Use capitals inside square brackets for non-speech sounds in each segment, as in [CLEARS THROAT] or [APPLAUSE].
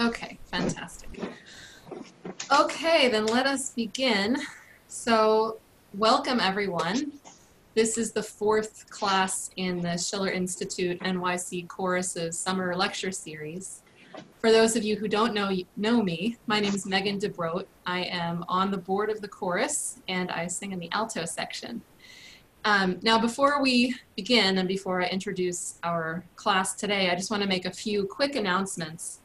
Okay, fantastic. Okay, then let us begin. So, welcome everyone. This is the fourth class in the Schiller Institute NYC Chorus's summer lecture series. For those of you who don't know, know me, my name is Megan Dobrodt. I am on the board of the chorus and I sing in the alto section. Um, now, before we begin and before I introduce our class today, I just want to make a few quick announcements.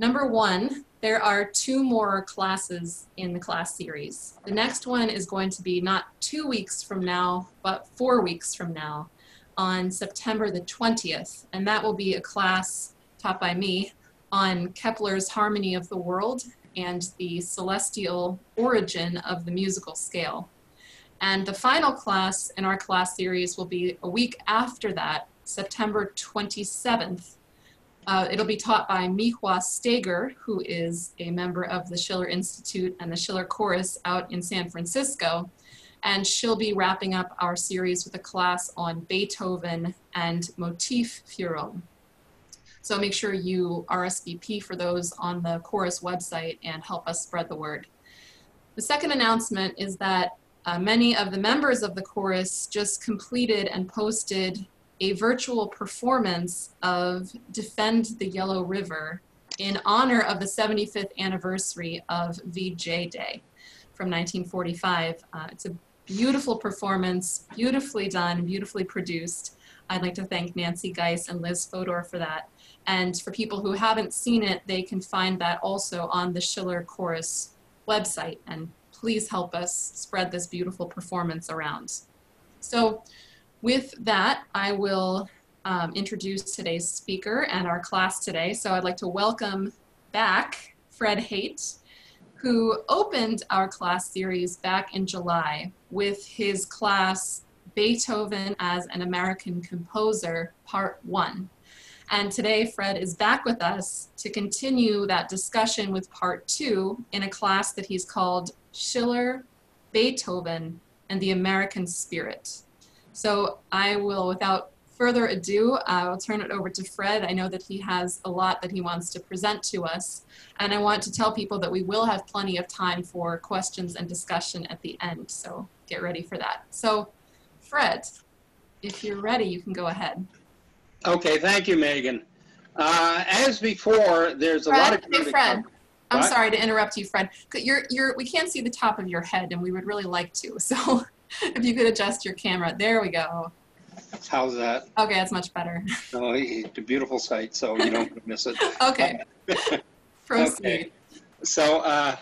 Number one, there are two more classes in the class series. The next one is going to be not two weeks from now, but four weeks from now on September the 20th. And that will be a class taught by me on Kepler's Harmony of the World and the celestial origin of the musical scale. And the final class in our class series will be a week after that, September 27th, uh, it'll be taught by Mihua Steger, who is a member of the Schiller Institute and the Schiller Chorus out in San Francisco. And she'll be wrapping up our series with a class on Beethoven and Motif Motivführung. So make sure you RSVP for those on the chorus website and help us spread the word. The second announcement is that uh, many of the members of the chorus just completed and posted a virtual performance of Defend the Yellow River in honor of the 75th anniversary of VJ Day from 1945. Uh, it's a beautiful performance, beautifully done, beautifully produced. I'd like to thank Nancy Geis and Liz Fodor for that. And for people who haven't seen it, they can find that also on the Schiller Chorus website. And please help us spread this beautiful performance around. So with that, I will um, introduce today's speaker and our class today. So I'd like to welcome back Fred Haight, who opened our class series back in July with his class Beethoven as an American Composer, Part 1. And today, Fred is back with us to continue that discussion with Part 2 in a class that he's called Schiller, Beethoven, and the American Spirit. So I will, without further ado, I'll turn it over to Fred. I know that he has a lot that he wants to present to us. And I want to tell people that we will have plenty of time for questions and discussion at the end. So get ready for that. So Fred, if you're ready, you can go ahead. Okay, thank you, Megan. Uh, as before, there's a Fred, lot of... Hey, Fred. I'm sorry to interrupt you, Fred. You're, you're, we can't see the top of your head, and we would really like to. [LAUGHS] So [LAUGHS] if you could adjust your camera. There we go. How's that? Okay, that's much better. [LAUGHS] Oh, it's a beautiful sight, so you don't miss it. [LAUGHS] okay. Proceed. Okay. So, uh,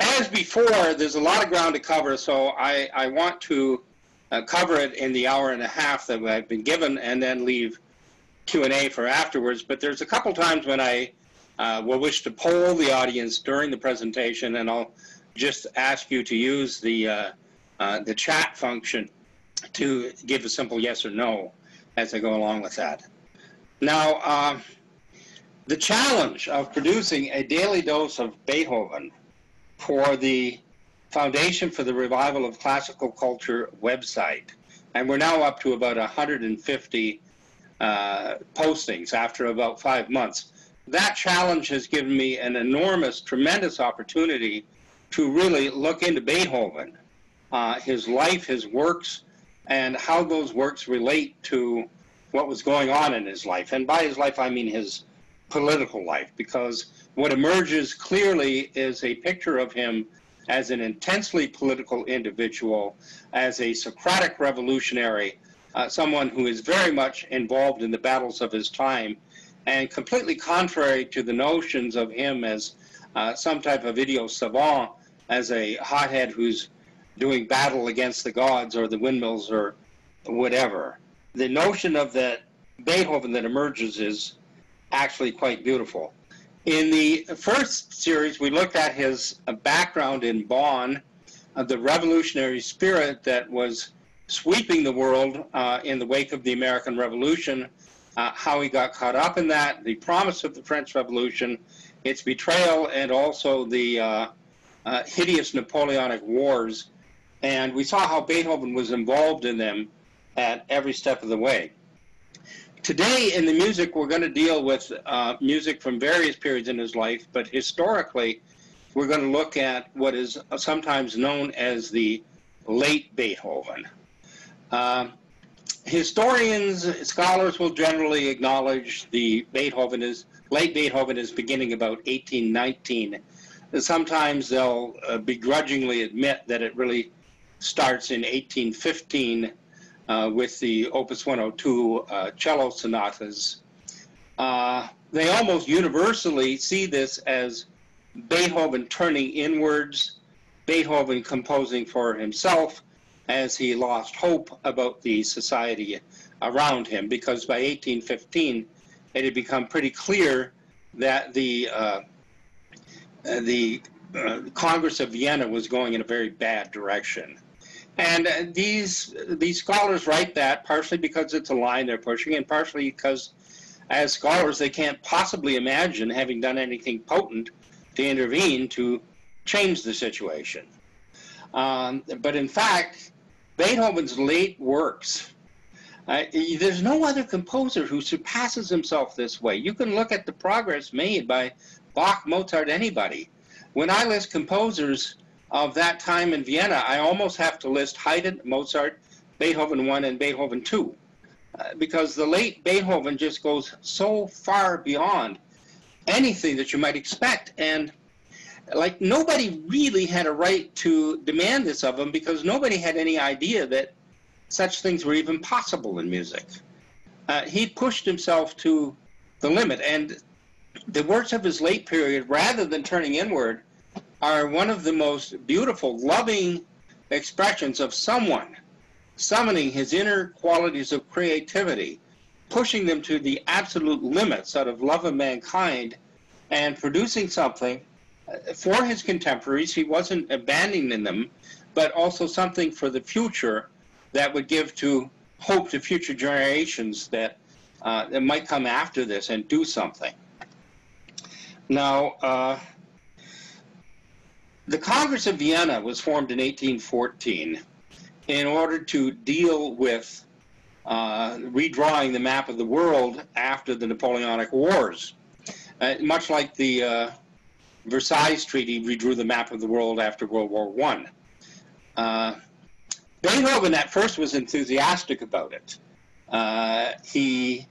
as before, there's a lot of ground to cover, so I, I want to uh, cover it in the hour and a half that I've been given and then leave Q&A for afterwards. But there's a couple times when I uh, will wish to poll the audience during the presentation, and I'll just ask you to use the uh, the chat function to give a simple yes or no as I go along with that. Now, uh, the challenge of producing a daily dose of Beethoven for the Foundation for the Revival of Classical Culture website, and we're now up to about 150 uh, postings after about five months. That challenge has given me an enormous, tremendous opportunity to really look into Beethoven uh, his life, his works, and how those works relate to what was going on in his life. And by his life, I mean his political life, because what emerges clearly is a picture of him as an intensely political individual, as a Socratic revolutionary, uh, someone who is very much involved in the battles of his time, and completely contrary to the notions of him as uh, some type of idiot savant, as a hothead who's doing battle against the gods or the windmills or whatever. The notion of that Beethoven that emerges is actually quite beautiful. In the first series, we looked at his background in Bonn, uh, the revolutionary spirit that was sweeping the world uh, in the wake of the American Revolution, uh, how he got caught up in that, the promise of the French Revolution, its betrayal, and also the uh, uh, hideous Napoleonic Wars and we saw how Beethoven was involved in them at every step of the way. today in the music, we're going to deal with uh, music from various periods in his life, but historically, we're going to look at what is sometimes known as the late Beethoven. Uh, historians, scholars will generally acknowledge the Beethoven is late Beethoven is beginning about 1819. Sometimes they'll uh, begrudgingly admit that it really starts in 1815 uh, with the Opus 102 uh, cello sonatas. Uh, they almost universally see this as Beethoven turning inwards, Beethoven composing for himself as he lost hope about the society around him, because by 1815 it had become pretty clear that the uh, the uh, Congress of Vienna was going in a very bad direction. And uh, these these scholars write that partially because it's a line they're pushing, and partially because, as scholars, they can't possibly imagine having done anything potent to intervene to change the situation. Um, but in fact, Beethoven's late works, uh, there's no other composer who surpasses himself this way. You can look at the progress made by Bach, Mozart, anybody. When I list composers of that time in Vienna, I almost have to list Haydn, Mozart, Beethoven 1, and Beethoven 2. Uh, because the late Beethoven just goes so far beyond anything that you might expect. And like nobody really had a right to demand this of him because nobody had any idea that such things were even possible in music. Uh, he pushed himself to the limit. And the works of his late period, rather than turning inward, are one of the most beautiful, loving expressions of someone summoning his inner qualities of creativity, pushing them to the absolute limits out of love of mankind, and producing something uh, for his contemporaries. He wasn't abandoning them, but also something for the future that would give to hope to future generations that, uh, that might come after this and do something. Now, uh, the Congress of Vienna was formed in 1814 in order to deal with uh, redrawing the map of the world after the Napoleonic Wars. Uh, much like the uh, Versailles Treaty redrew the map of the world after World War I. Uh, Beethoven at first was enthusiastic about it. Uh, he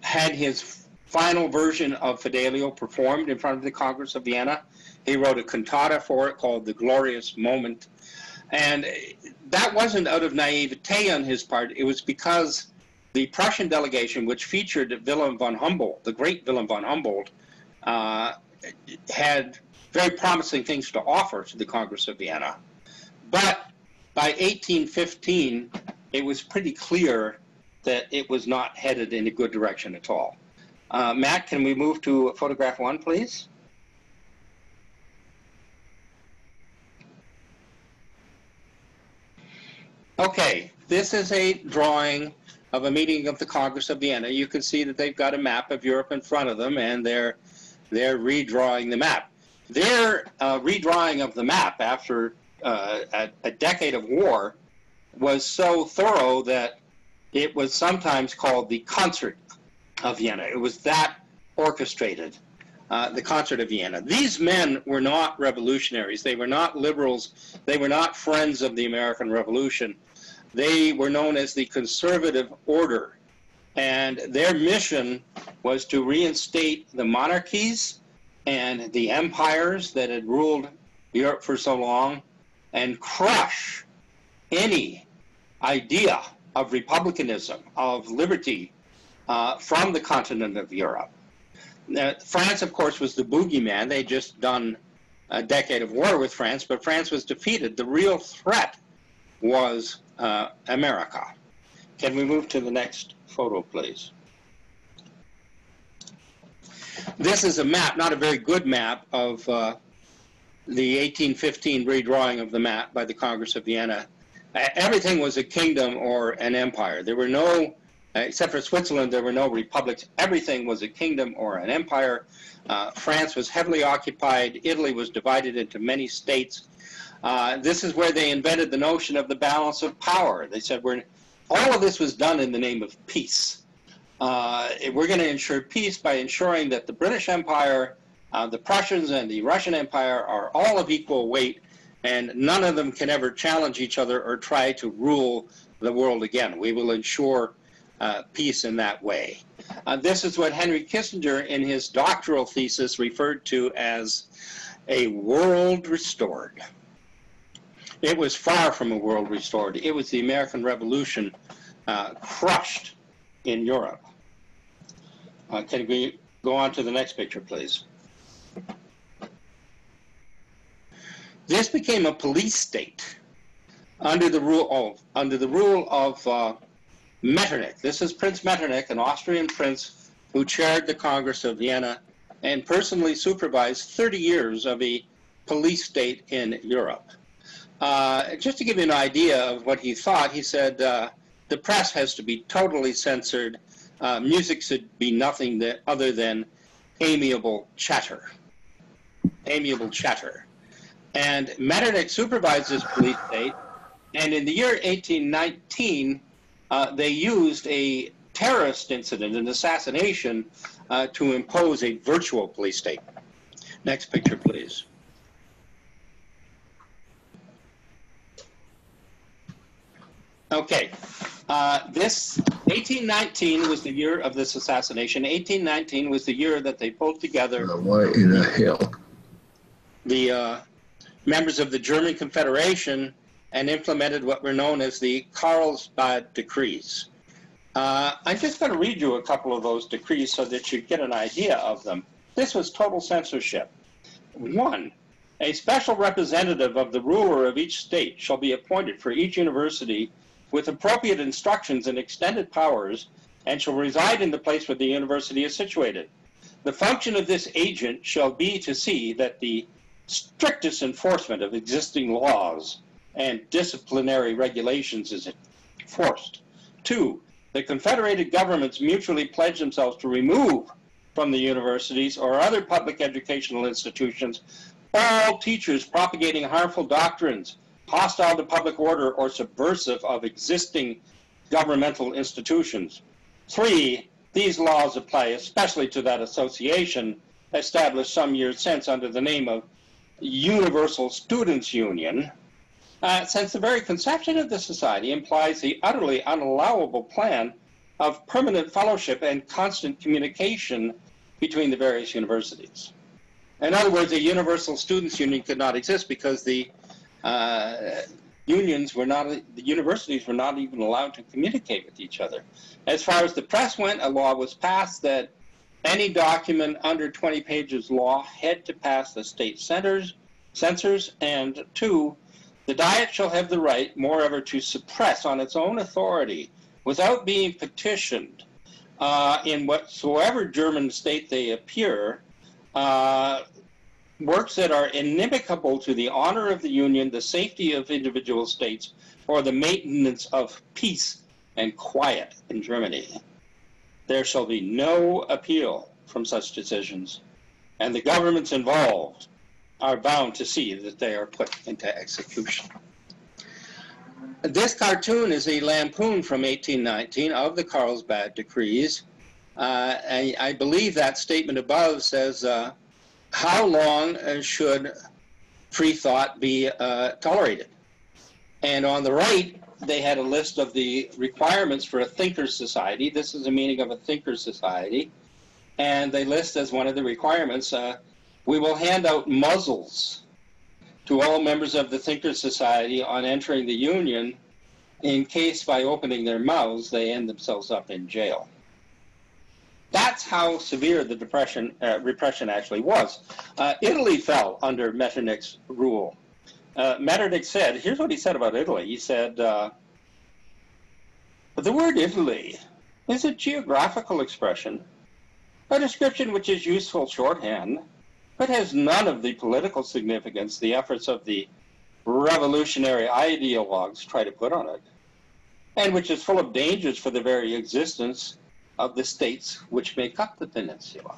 had his final version of Fidelio performed in front of the Congress of Vienna he wrote a cantata for it called The Glorious Moment. And that wasn't out of naivete on his part. It was because the Prussian delegation, which featured Wilhelm von Humboldt, the great Wilhelm von Humboldt, uh, had very promising things to offer to the Congress of Vienna. But by 1815, it was pretty clear that it was not headed in a good direction at all. Uh, Matt, can we move to photograph one, please? Okay, this is a drawing of a meeting of the Congress of Vienna. You can see that they've got a map of Europe in front of them, and they're they're redrawing the map. Their uh, redrawing of the map after uh, a, a decade of war was so thorough that it was sometimes called the Concert of Vienna. It was that orchestrated, uh, the Concert of Vienna. These men were not revolutionaries. They were not liberals. They were not friends of the American Revolution. They were known as the Conservative Order, and their mission was to reinstate the monarchies and the empires that had ruled Europe for so long and crush any idea of republicanism, of liberty uh, from the continent of Europe. Now, France, of course, was the boogeyman. They'd just done a decade of war with France, but France was defeated. The real threat was uh, America. Can we move to the next photo, please? This is a map, not a very good map, of uh, the 1815 redrawing of the map by the Congress of Vienna. Everything was a kingdom or an empire. There were no, except for Switzerland, there were no republics. Everything was a kingdom or an empire. Uh, France was heavily occupied. Italy was divided into many states. Uh, this is where they invented the notion of the balance of power. They said we're all of this was done in the name of peace. Uh, we're going to ensure peace by ensuring that the British Empire, uh, the Prussians, and the Russian Empire are all of equal weight, and none of them can ever challenge each other or try to rule the world again. We will ensure uh, peace in that way. Uh, this is what Henry Kissinger, in his doctoral thesis, referred to as a world restored. It was far from a world restored. It was the American Revolution uh, crushed in Europe. Uh, can we go on to the next picture, please? This became a police state under the rule of under the rule of uh, Metternich. This is Prince Metternich, an Austrian prince who chaired the Congress of Vienna and personally supervised 30 years of a police state in Europe. Uh, just to give you an idea of what he thought, he said uh, the press has to be totally censored. Uh, music should be nothing that, other than amiable chatter. Amiable chatter. And Metternich supervised this police state, and in the year 1819, uh, they used a terrorist incident, an assassination, uh, to impose a virtual police state. Next picture, please. Okay, uh, this 1819 was the year of this assassination. 1819 was the year that they pulled together. Uh, Why in the hell? The uh, members of the German Confederation and implemented what were known as the Carlsbad Decrees. Uh, I'm just going to read you a couple of those decrees so that you get an idea of them. This was total censorship. One, a special representative of the ruler of each state shall be appointed for each university with appropriate instructions and extended powers and shall reside in the place where the university is situated. The function of this agent shall be to see that the strictest enforcement of existing laws and disciplinary regulations is enforced. Two, the confederated governments mutually pledge themselves to remove from the universities or other public educational institutions all teachers propagating harmful doctrines, hostile to public order, or subversive of existing governmental institutions. Three, these laws apply especially to that association established some years since under the name of Universal Students Union, uh, since the very conception of the society implies the utterly unallowable plan of permanent fellowship and constant communication between the various universities. In other words, a universal students union could not exist because the uh, unions were not, the universities were not even allowed to communicate with each other. As far as the press went, a law was passed that any document under 20 pages law had to pass the state centers, censors, and two, the Diet shall have the right, moreover, to suppress on its own authority, without being petitioned, uh, in whatsoever German state they appear, uh, works that are inimical to the honor of the Union, the safety of individual states, or the maintenance of peace and quiet in Germany. There shall be no appeal from such decisions, and the governments involved are bound to see that they are put into execution. This cartoon is a lampoon from 1819 of the Carlsbad Decrees. Uh, I, I, believe that statement above says, uh, how long uh, should free thought be uh, tolerated? And on the right, they had a list of the requirements for a thinker's society. This is the meaning of a thinker's society. And they list as one of the requirements uh, we will hand out muzzles to all members of the Thinker Society on entering the Union in case by opening their mouths they end themselves up in jail. That's how severe the depression, uh, repression actually was. Uh, Italy fell under Metternich's rule. Uh, Metternich said, here's what he said about Italy. He said, uh, the word Italy is a geographical expression, a description which is useful shorthand but has none of the political significance the efforts of the revolutionary ideologues try to put on it, and which is full of dangers for the very existence of the states which make up the peninsula.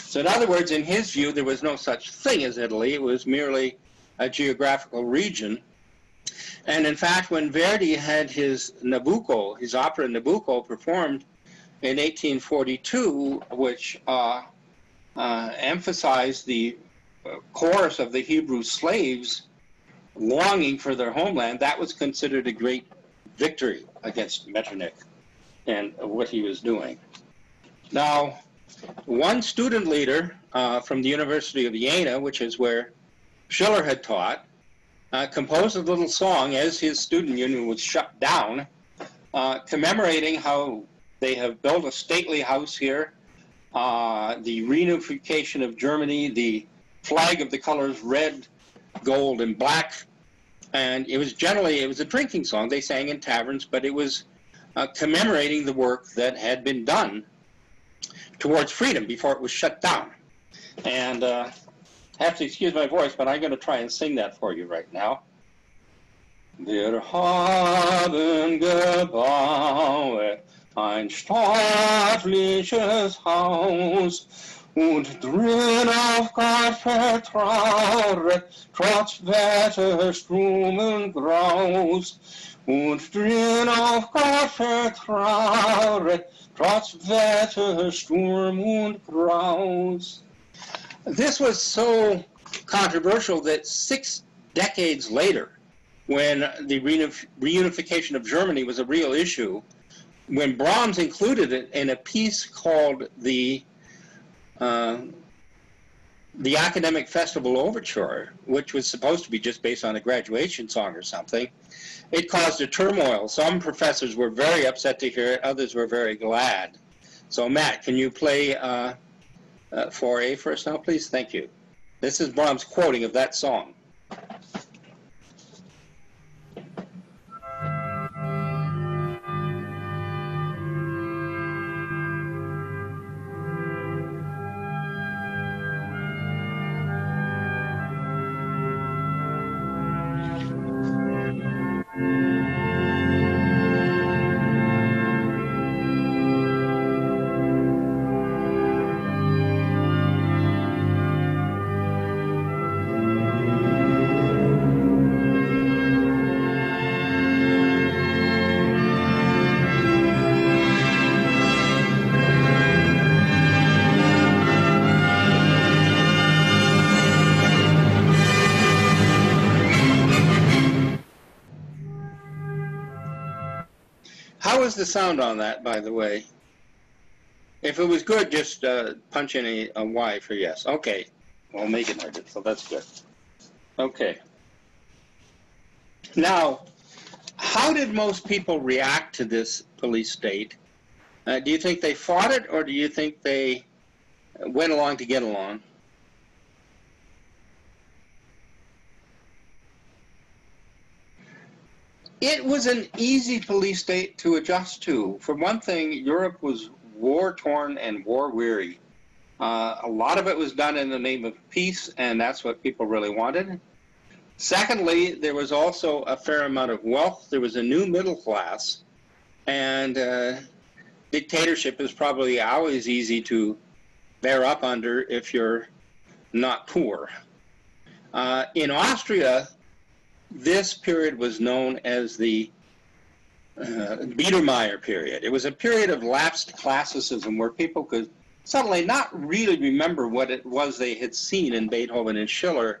So, in other words, in his view, there was no such thing as Italy, it was merely a geographical region. And in fact, when Verdi had his Nabucco, his opera Nabucco, performed in 1842, which uh, uh, emphasized the uh, chorus of the Hebrew slaves longing for their homeland, that was considered a great victory against Metternich and what he was doing. Now, one student leader uh, from the University of Jena, which is where Schiller had taught, uh, composed a little song as his student union was shut down, uh, commemorating how they have built a stately house here, uh, the reunification of Germany, the flag of the colors red, gold, and black. And it was generally, it was a drinking song. They sang in taverns, but it was uh, commemorating the work that had been done towards freedom before it was shut down. And uh, I have to excuse my voice, but I'm going to try and sing that for you right now. Wir haben gebaut ein stattliches Haus und drin auf Gott vertrauet, trotz Wetter, Strom und Graus. Und drin auf Gott vertrauet, trotz Wetter, Sturm und Graus. This was so controversial that six decades later, when the reunification of Germany was a real issue, when Brahms included it in a piece called the uh, the academic festival overture, which was supposed to be just based on a graduation song or something, it caused a turmoil. Some professors were very upset to hear it; others were very glad. So, Matt, can you play uh, uh, 4A for us now, please? Thank you. This is Brahms' quoting of that song. The sound on that, by the way? If it was good, just uh, punch in a, a Y for yes. Okay, we'll make it like so that's good. Okay. Now, how did most people react to this police state? Uh, do you think they fought it, or do you think they went along to get along? It was an easy police state to adjust to. For one thing, Europe was war torn and war weary. Uh, a lot of it was done in the name of peace, and that's what people really wanted. Secondly, there was also a fair amount of wealth. There was a new middle class, and uh, dictatorship is probably always easy to bear up under if you're not poor. Uh, in Austria, this period was known as the uh, Biedermeier period. It was a period of lapsed classicism where people could suddenly not really remember what it was they had seen in Beethoven and Schiller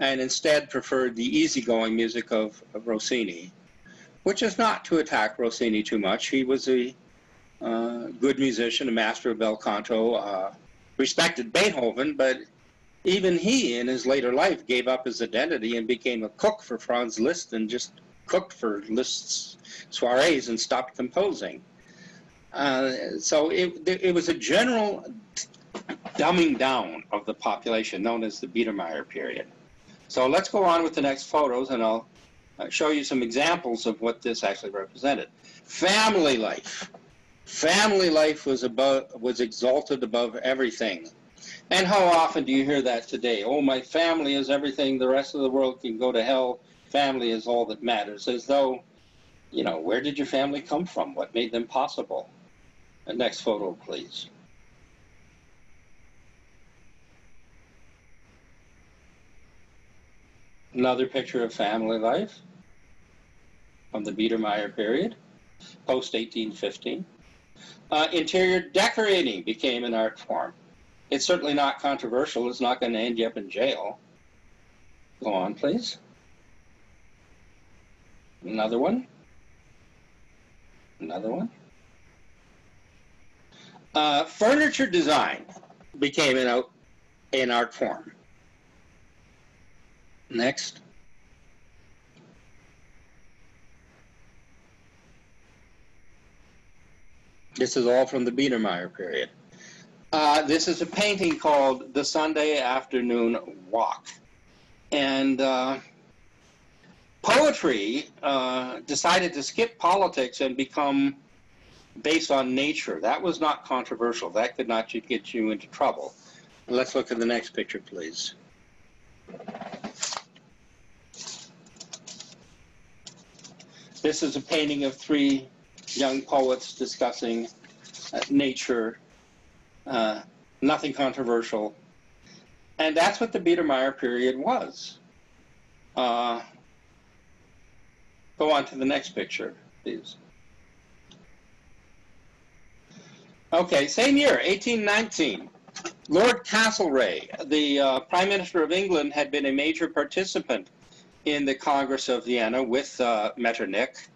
and instead preferred the easygoing music of, of Rossini, which is not to attack Rossini too much. He was a uh, good musician, a master of bel canto, uh, respected Beethoven, but even he, in his later life, gave up his identity and became a cook for Franz Liszt and just cooked for Liszt's soirees and stopped composing. Uh, so it, it was a general dumbing down of the population known as the Biedermeier period. So let's go on with the next photos and I'll uh, show you some examples of what this actually represented. Family life. Family life was above was exalted above everything. And how often do you hear that today? Oh, my family is everything. The rest of the world can go to hell. Family is all that matters. As though, you know, where did your family come from? What made them possible? The next photo, please. Another picture of family life from the Biedermeier period, post 1815. Uh, interior decorating became an art form. It's certainly not controversial. It's not going to end you up in jail. Go on, please. Another one. Another one. Uh, furniture design became an, an art form. Next. This is all from the Biedermeier period. Uh, this is a painting called The Sunday Afternoon Walk. And uh, poetry uh, decided to skip politics and become based on nature. That was not controversial. That could not get you into trouble. Let's look at the next picture, please. This is a painting of three young poets discussing uh, nature, uh, nothing controversial. And that's what the Biedermeier period was. Uh, go on to the next picture, please. Okay, same year, 1819. Lord Castlereagh, the uh, Prime Minister of England, had been a major participant in the Congress of Vienna with uh, Metternich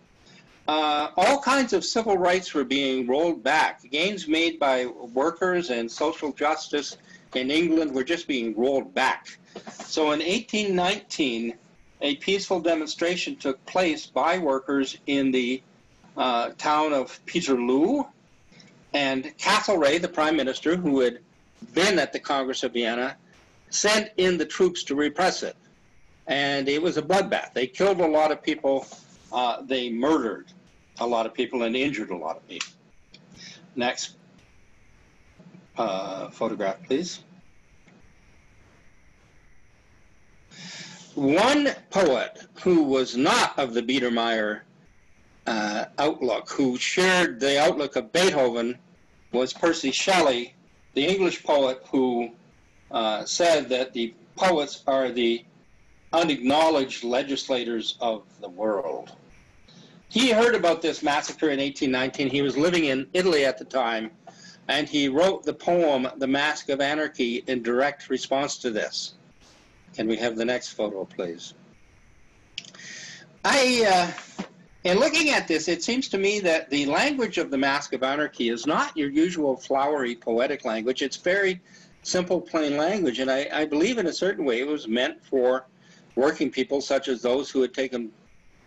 uh, all kinds of civil rights were being rolled back. Gains made by workers and social justice in England were just being rolled back. So in 1819, a peaceful demonstration took place by workers in the uh, town of Peterloo, and Castlereagh, the prime minister, who had been at the Congress of Vienna, sent in the troops to repress it. And it was a bloodbath. They killed a lot of people. Uh, they murdered a lot of people and injured a lot of people. Next uh, photograph, please. One poet who was not of the Biedermeier uh, outlook, who shared the outlook of Beethoven, was Percy Shelley, the English poet who uh, said that the poets are the unacknowledged legislators of the world. He heard about this massacre in 1819. He was living in Italy at the time, and he wrote the poem, The Mask of Anarchy, in direct response to this. Can we have the next photo, please? I, uh, in looking at this, it seems to me that the language of the Mask of Anarchy is not your usual flowery poetic language. It's very simple, plain language, and I, I believe in a certain way it was meant for working people such as those who had taken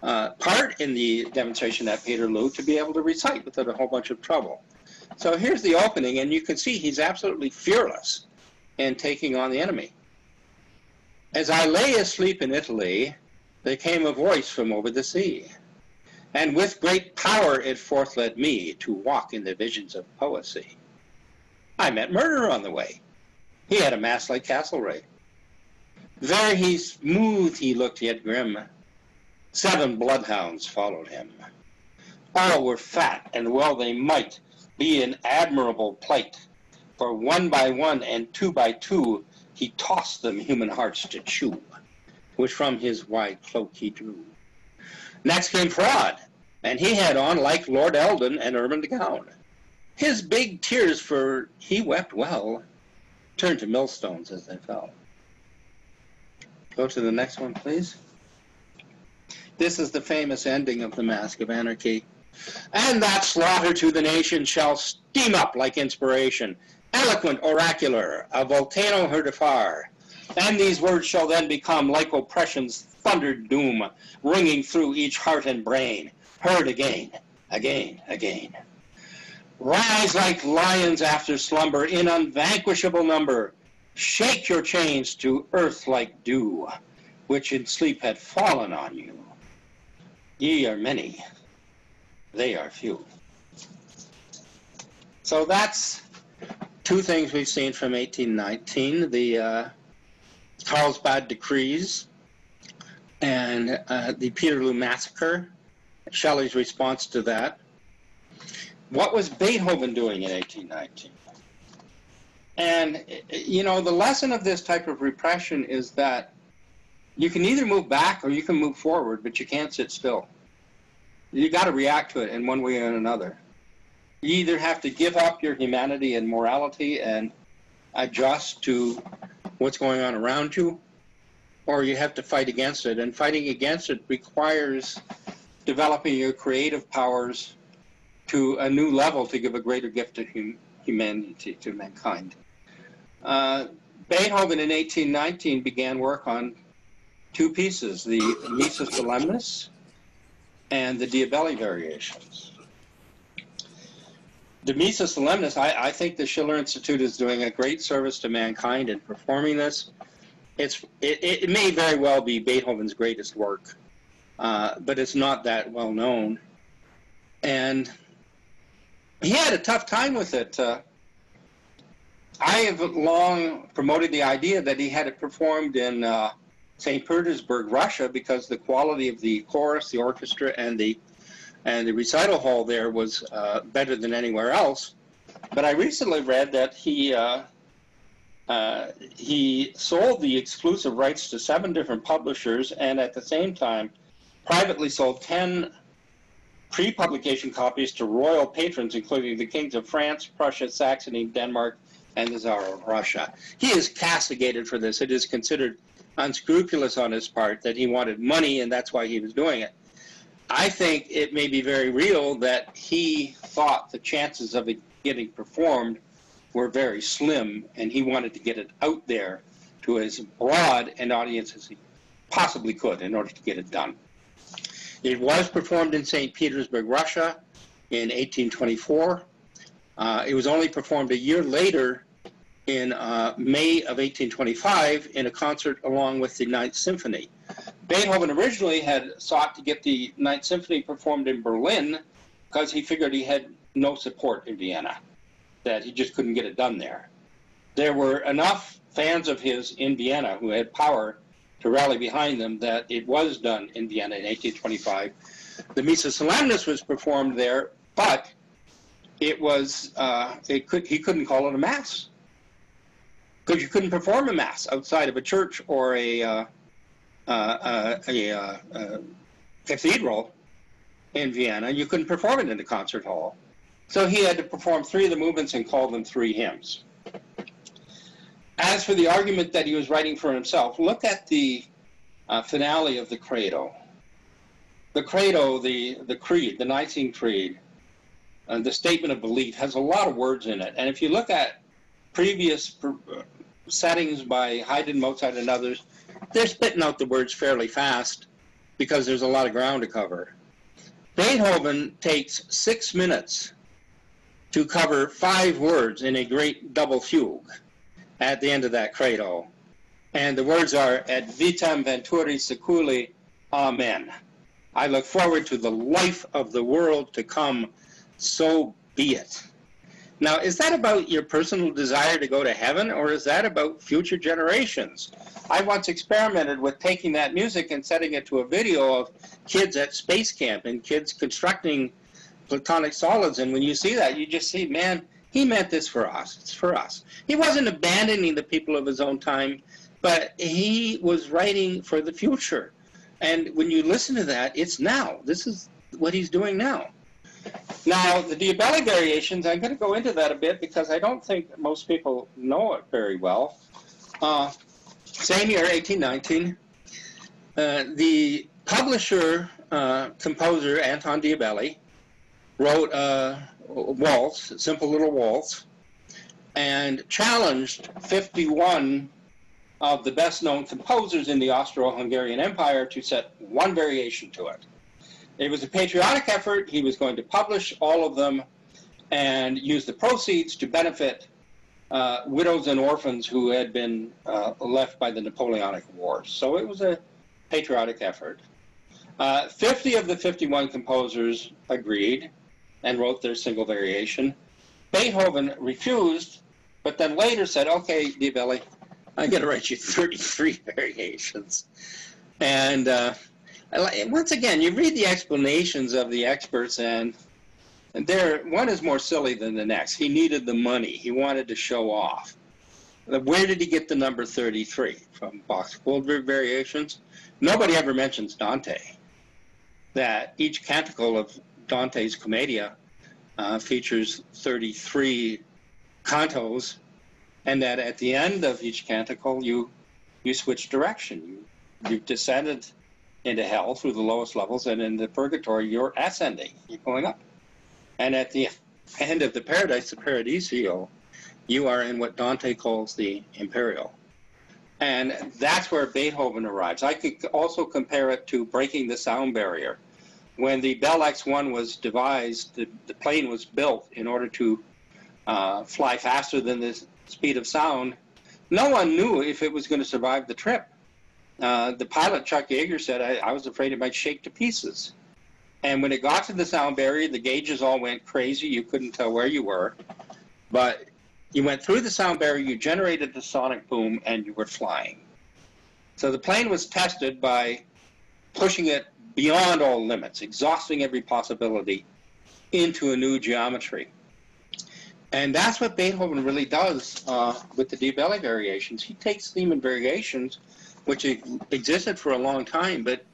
uh, part in the demonstration at Peterloo to be able to recite without a whole bunch of trouble. So here's the opening, and you can see he's absolutely fearless in taking on the enemy. As I lay asleep in Italy, there came a voice from over the sea, and with great power it forth led me to walk in the visions of poesy. I met murder on the way. He had a mask like Castlereagh. There he smooth he looked yet grim, Seven bloodhounds followed him. All were fat, and well they might be in admirable plight, for one by one and two by two he tossed them human hearts to chew, which from his wide cloak he drew. Next came Fraud, and he had on, like Lord Eldon, an ermined gown. His big tears, for he wept well, turned to millstones as they fell. Go to the next one, please. This is the famous ending of The Mask of Anarchy. And that slaughter to the nation shall steam up like inspiration, eloquent, oracular, a volcano heard afar. And these words shall then become like oppression's thundered doom, ringing through each heart and brain, heard again, again, again. Rise like lions after slumber in unvanquishable number. Shake your chains to earth like dew, which in sleep had fallen on you. Ye are many, they are few. So that's two things we've seen from 1819, the uh, Carlsbad decrees and uh, the Peterloo massacre, Shelley's response to that. What was Beethoven doing in 1819? And, you know, the lesson of this type of repression is that you can either move back or you can move forward, but you can't sit still. You got to react to it in one way or another. you either have to give up your humanity and morality and adjust to what's going on around you, or you have to fight against it. And fighting against it requires developing your creative powers to a new level to give a greater gift to hum- humanity, to mankind. Uh, Beethoven in 1819 began work on two pieces the Missa Solemnis and the Diabelli variations. The Missa Solemnis, I, I think the Schiller Institute is doing a great service to mankind in performing this. It's, it, it may very well be Beethoven's greatest work, uh, but it's not that well known. And he had a tough time with it. Uh, I have long promoted the idea that he had it performed in uh, St. Petersburg, Russia, because the quality of the chorus, the orchestra, and the and the recital hall there was uh, better than anywhere else. But I recently read that he uh, uh, he sold the exclusive rights to seven different publishers, and at the same time, privately sold ten pre-publication copies to royal patrons, including the kings of France, Prussia, Saxony, Denmark, and the Tsar of Russia. He is castigated for this. It is considered unscrupulous on his part that he wanted money and that's why he was doing it. I think it may be very real that he thought the chances of it getting performed were very slim and he wanted to get it out there to as broad an audience as he possibly could in order to get it done. It was performed in St. Petersburg, Russia in 1824. Uh, it was only performed a year later in uh, May of 1825 in a concert along with the Ninth Symphony. Beethoven originally had sought to get the Ninth Symphony performed in Berlin because he figured he had no support in Vienna, that he just couldn't get it done there. There were enough fans of his in Vienna who had power to rally behind them that it was done in Vienna in 1825. The Missa Solemnis was performed there, but it was uh, it could he couldn't call it a mass because you couldn't perform a mass outside of a church or a uh, uh, uh a, uh, uh, cathedral in Vienna. You couldn't perform it in a concert hall, so he had to perform three of the movements and call them three hymns. As for the argument that he was writing for himself, look at the finale of the Credo. The Credo, the the Creed, the Nicene Creed, the statement of belief has a lot of words in it, and if you look at previous settings by Haydn, Mozart, and others, they're spitting out the words fairly fast because there's a lot of ground to cover. Beethoven takes six minutes to cover five words in a great double fugue at the end of that credo. And the words are, Et vitam venturi seculi, Amen. I look forward to the life of the world to come, so be it. Now, is that about your personal desire to go to heaven, or is that about future generations? I once experimented with taking that music and setting it to a video of kids at space camp and kids constructing platonic solids. And when you see that, you just see, man, he meant this for us. It's for us. He wasn't abandoning the people of his own time, but he was writing for the future. And when you listen to that, it's now. This is what he's doing now. Now, the Diabelli variations, I'm going to go into that a bit because I don't think most people know it very well. Uh, same year, 1819, uh, the publisher, uh, composer Anton Diabelli, wrote a waltz, a simple little waltz, and challenged 51 of the best known composers in the Austro Hungarian Empire to set one variation to it. It was a patriotic effort. He was going to publish all of them and use the proceeds to benefit uh, widows and orphans who had been uh, left by the Napoleonic Wars. So it was a patriotic effort. Uh, 50 of the 51 composers agreed and wrote their single variation. Beethoven refused, but then later said, okay, Diabelli, I'm going to write you 33 [LAUGHS] variations. And uh, once again, you read the explanations of the experts, and there one is more silly than the next. He needed the money. He wanted to show off. Where did he get the number 33 from Bach's Goldberg Variations? Nobody ever mentions Dante. That each canticle of Dante's Commedia uh, features 33 cantos, and that at the end of each canticle, you you switch direction. You you've descended into hell through the lowest levels, and in the purgatory, you're ascending. You're going up. And at the end of the paradise, the paradisio, you are in what Dante calls the Empyrean. And that's where Beethoven arrives. I could also compare it to breaking the sound barrier. When the Bell X1 was devised, the, the plane was built in order to uh, fly faster than the speed of sound. No one knew if it was going to survive the trip. Uh, the pilot, Chuck Yeager, said, I, I was afraid it might shake to pieces. And when it got to the sound barrier, the gauges all went crazy. You couldn't tell where you were. But you went through the sound barrier, you generated the sonic boom, and you were flying. So the plane was tested by pushing it beyond all limits, exhausting every possibility into a new geometry. And that's what Beethoven really does uh, with the Diabelli variations. He takes theme and variations which existed for a long time, but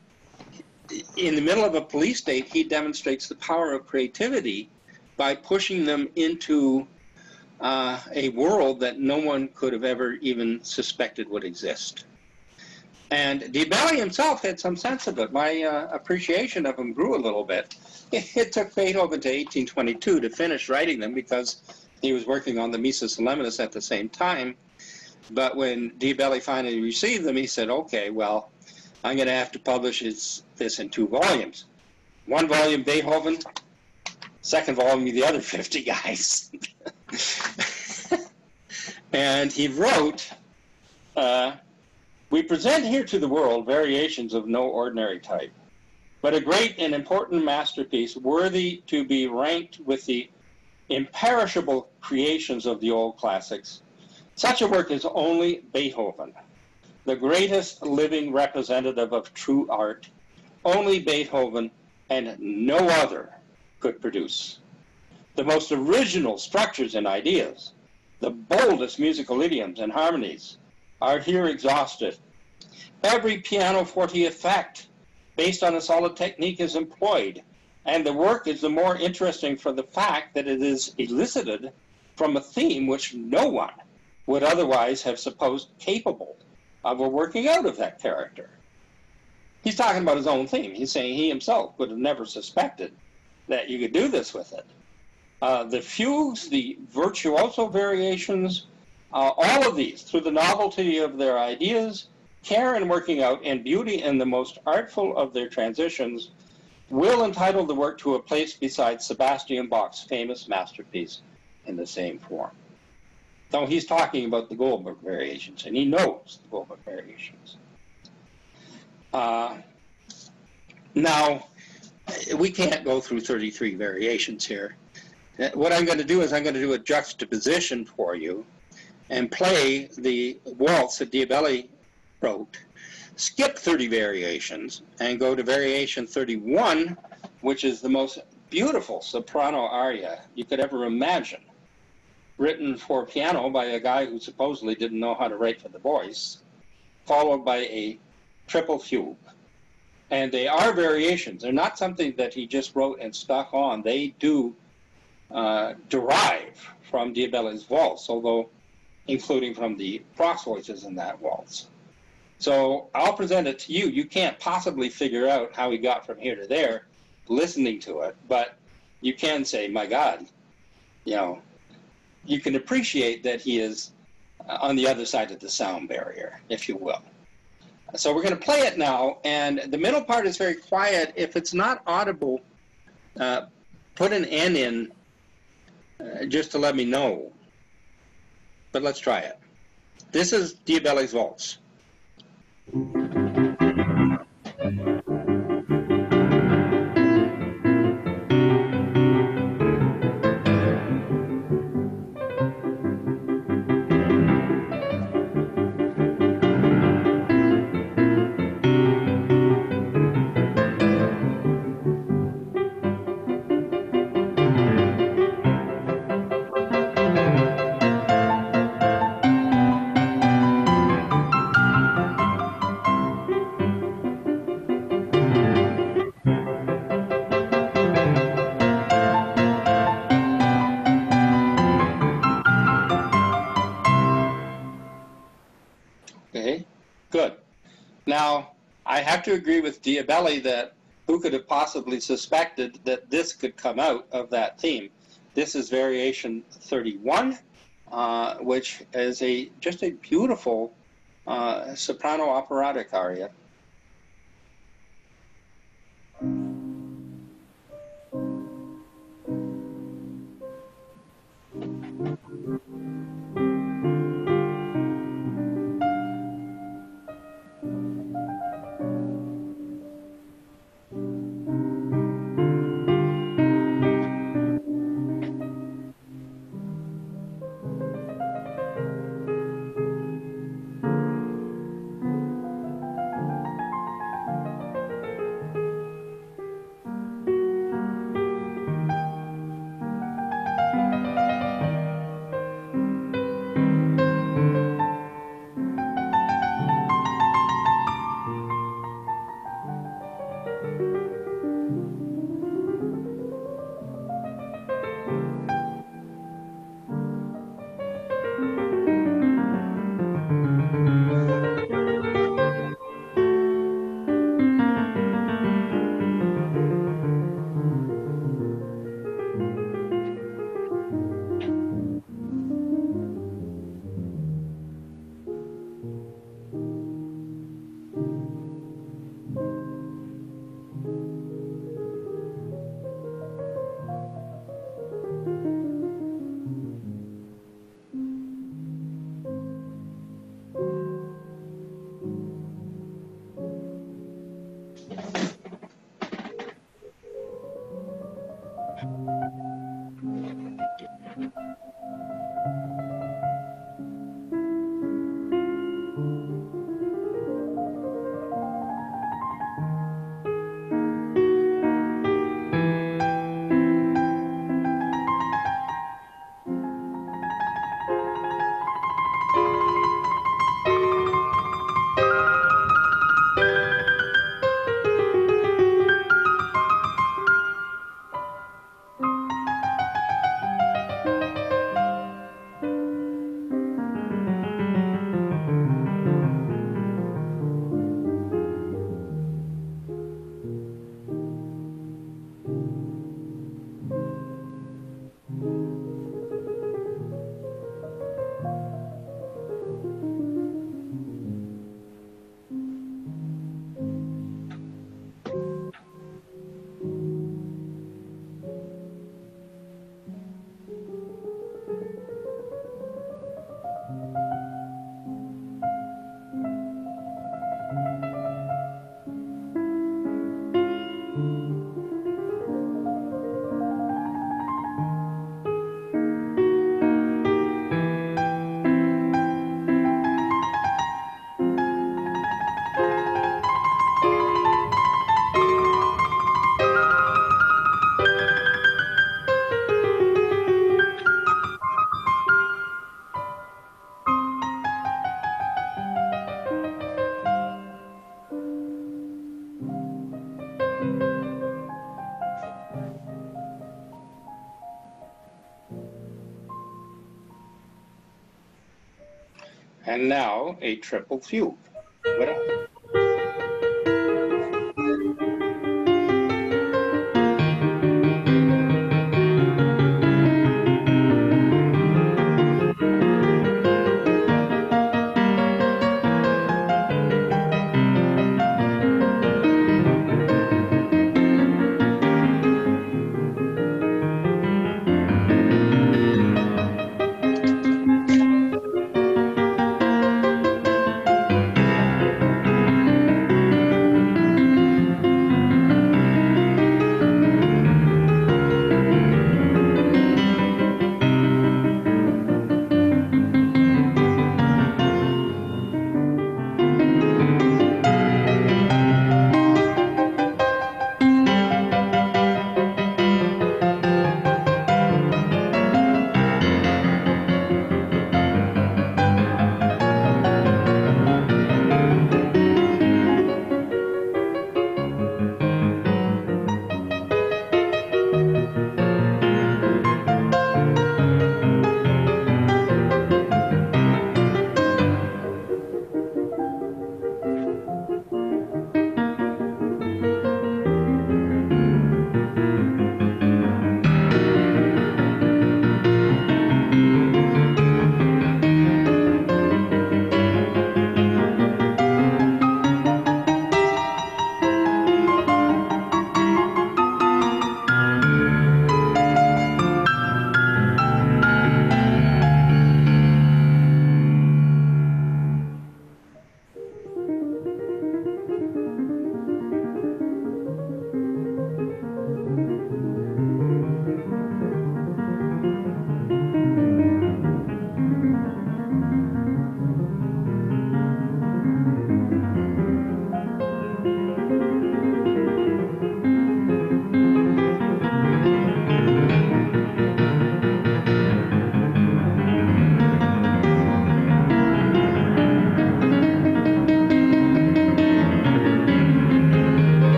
in the middle of a police state, he demonstrates the power of creativity by pushing them into uh, a world that no one could have ever even suspected would exist. And Diabelli himself had some sense of it. My uh, appreciation of him grew a little bit. It, took Beethoven to 1822 to finish writing them because he was working on the Missa Solemnis at the same time. But when Diabelli finally received them, he said, okay, well, I'm going to have to publish his, this in two volumes. One volume Beethoven, second volume the other [LAUGHS] 50 guys. [LAUGHS] and he wrote, uh, we present here to the world variations of no ordinary type, but a great and important masterpiece worthy to be ranked with the imperishable creations of the old classics such a work is only Beethoven, the greatest living representative of true art. Only Beethoven and no other could produce. The most original structures and ideas, the boldest musical idioms and harmonies are here exhausted. Every pianoforte effect based on a solid technique is employed, and the work is the more interesting for the fact that it is elicited from a theme which no one would otherwise have supposed capable of a working out of that character. He's talking about his own theme. He's saying he himself would have never suspected that you could do this with it. Uh, the fugues, the virtuoso variations, uh, all of these, through the novelty of their ideas, care in working out, and beauty in the most artful of their transitions, will entitle the work to a place beside Sebastian Bach's famous masterpiece in the same form. No, he's talking about the Goldberg variations, and he knows the Goldberg variations. Uh, now, we can't go through 33 variations here. What I'm going to do is I'm going to do a juxtaposition for you and play the waltz that Diabelli wrote, skip 30 variations, and go to variation 31, which is the most beautiful soprano aria you could ever imagine written for piano by a guy who supposedly didn't know how to write for the voice, followed by a triple fugue. And they are variations. They're not something that he just wrote and stuck on. They do uh, derive from Diabelli's waltz, although including from the cross voices in that waltz. So I'll present it to you. You can't possibly figure out how he got from here to there listening to it, but you can say, my God, you know, you can appreciate that he is uh, on the other side of the sound barrier, if you will. So we're going to play it now, and the middle part is very quiet. If it's not audible, uh, put an N in uh, just to let me know. But let's try it. This is Diabelli's Waltz. Have to agree with Diabelli that who could have possibly suspected that this could come out of that theme? This is variation 31, uh, which is a just a beautiful uh, soprano operatic aria. And now a triple fugue. What-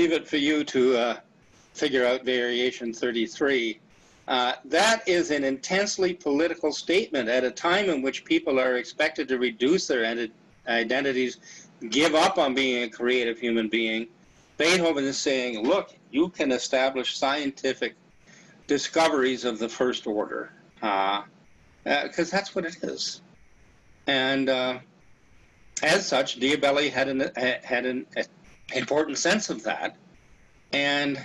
leave it for you to uh, figure out variation 33. Uh, that is an intensely political statement at a time in which people are expected to reduce their enti- identities, give up on being a creative human being. Beethoven is saying, look, you can establish scientific discoveries of the first order, because uh, uh that's what it is. And uh, as such, Diabelli had an, had an important sense of that. And,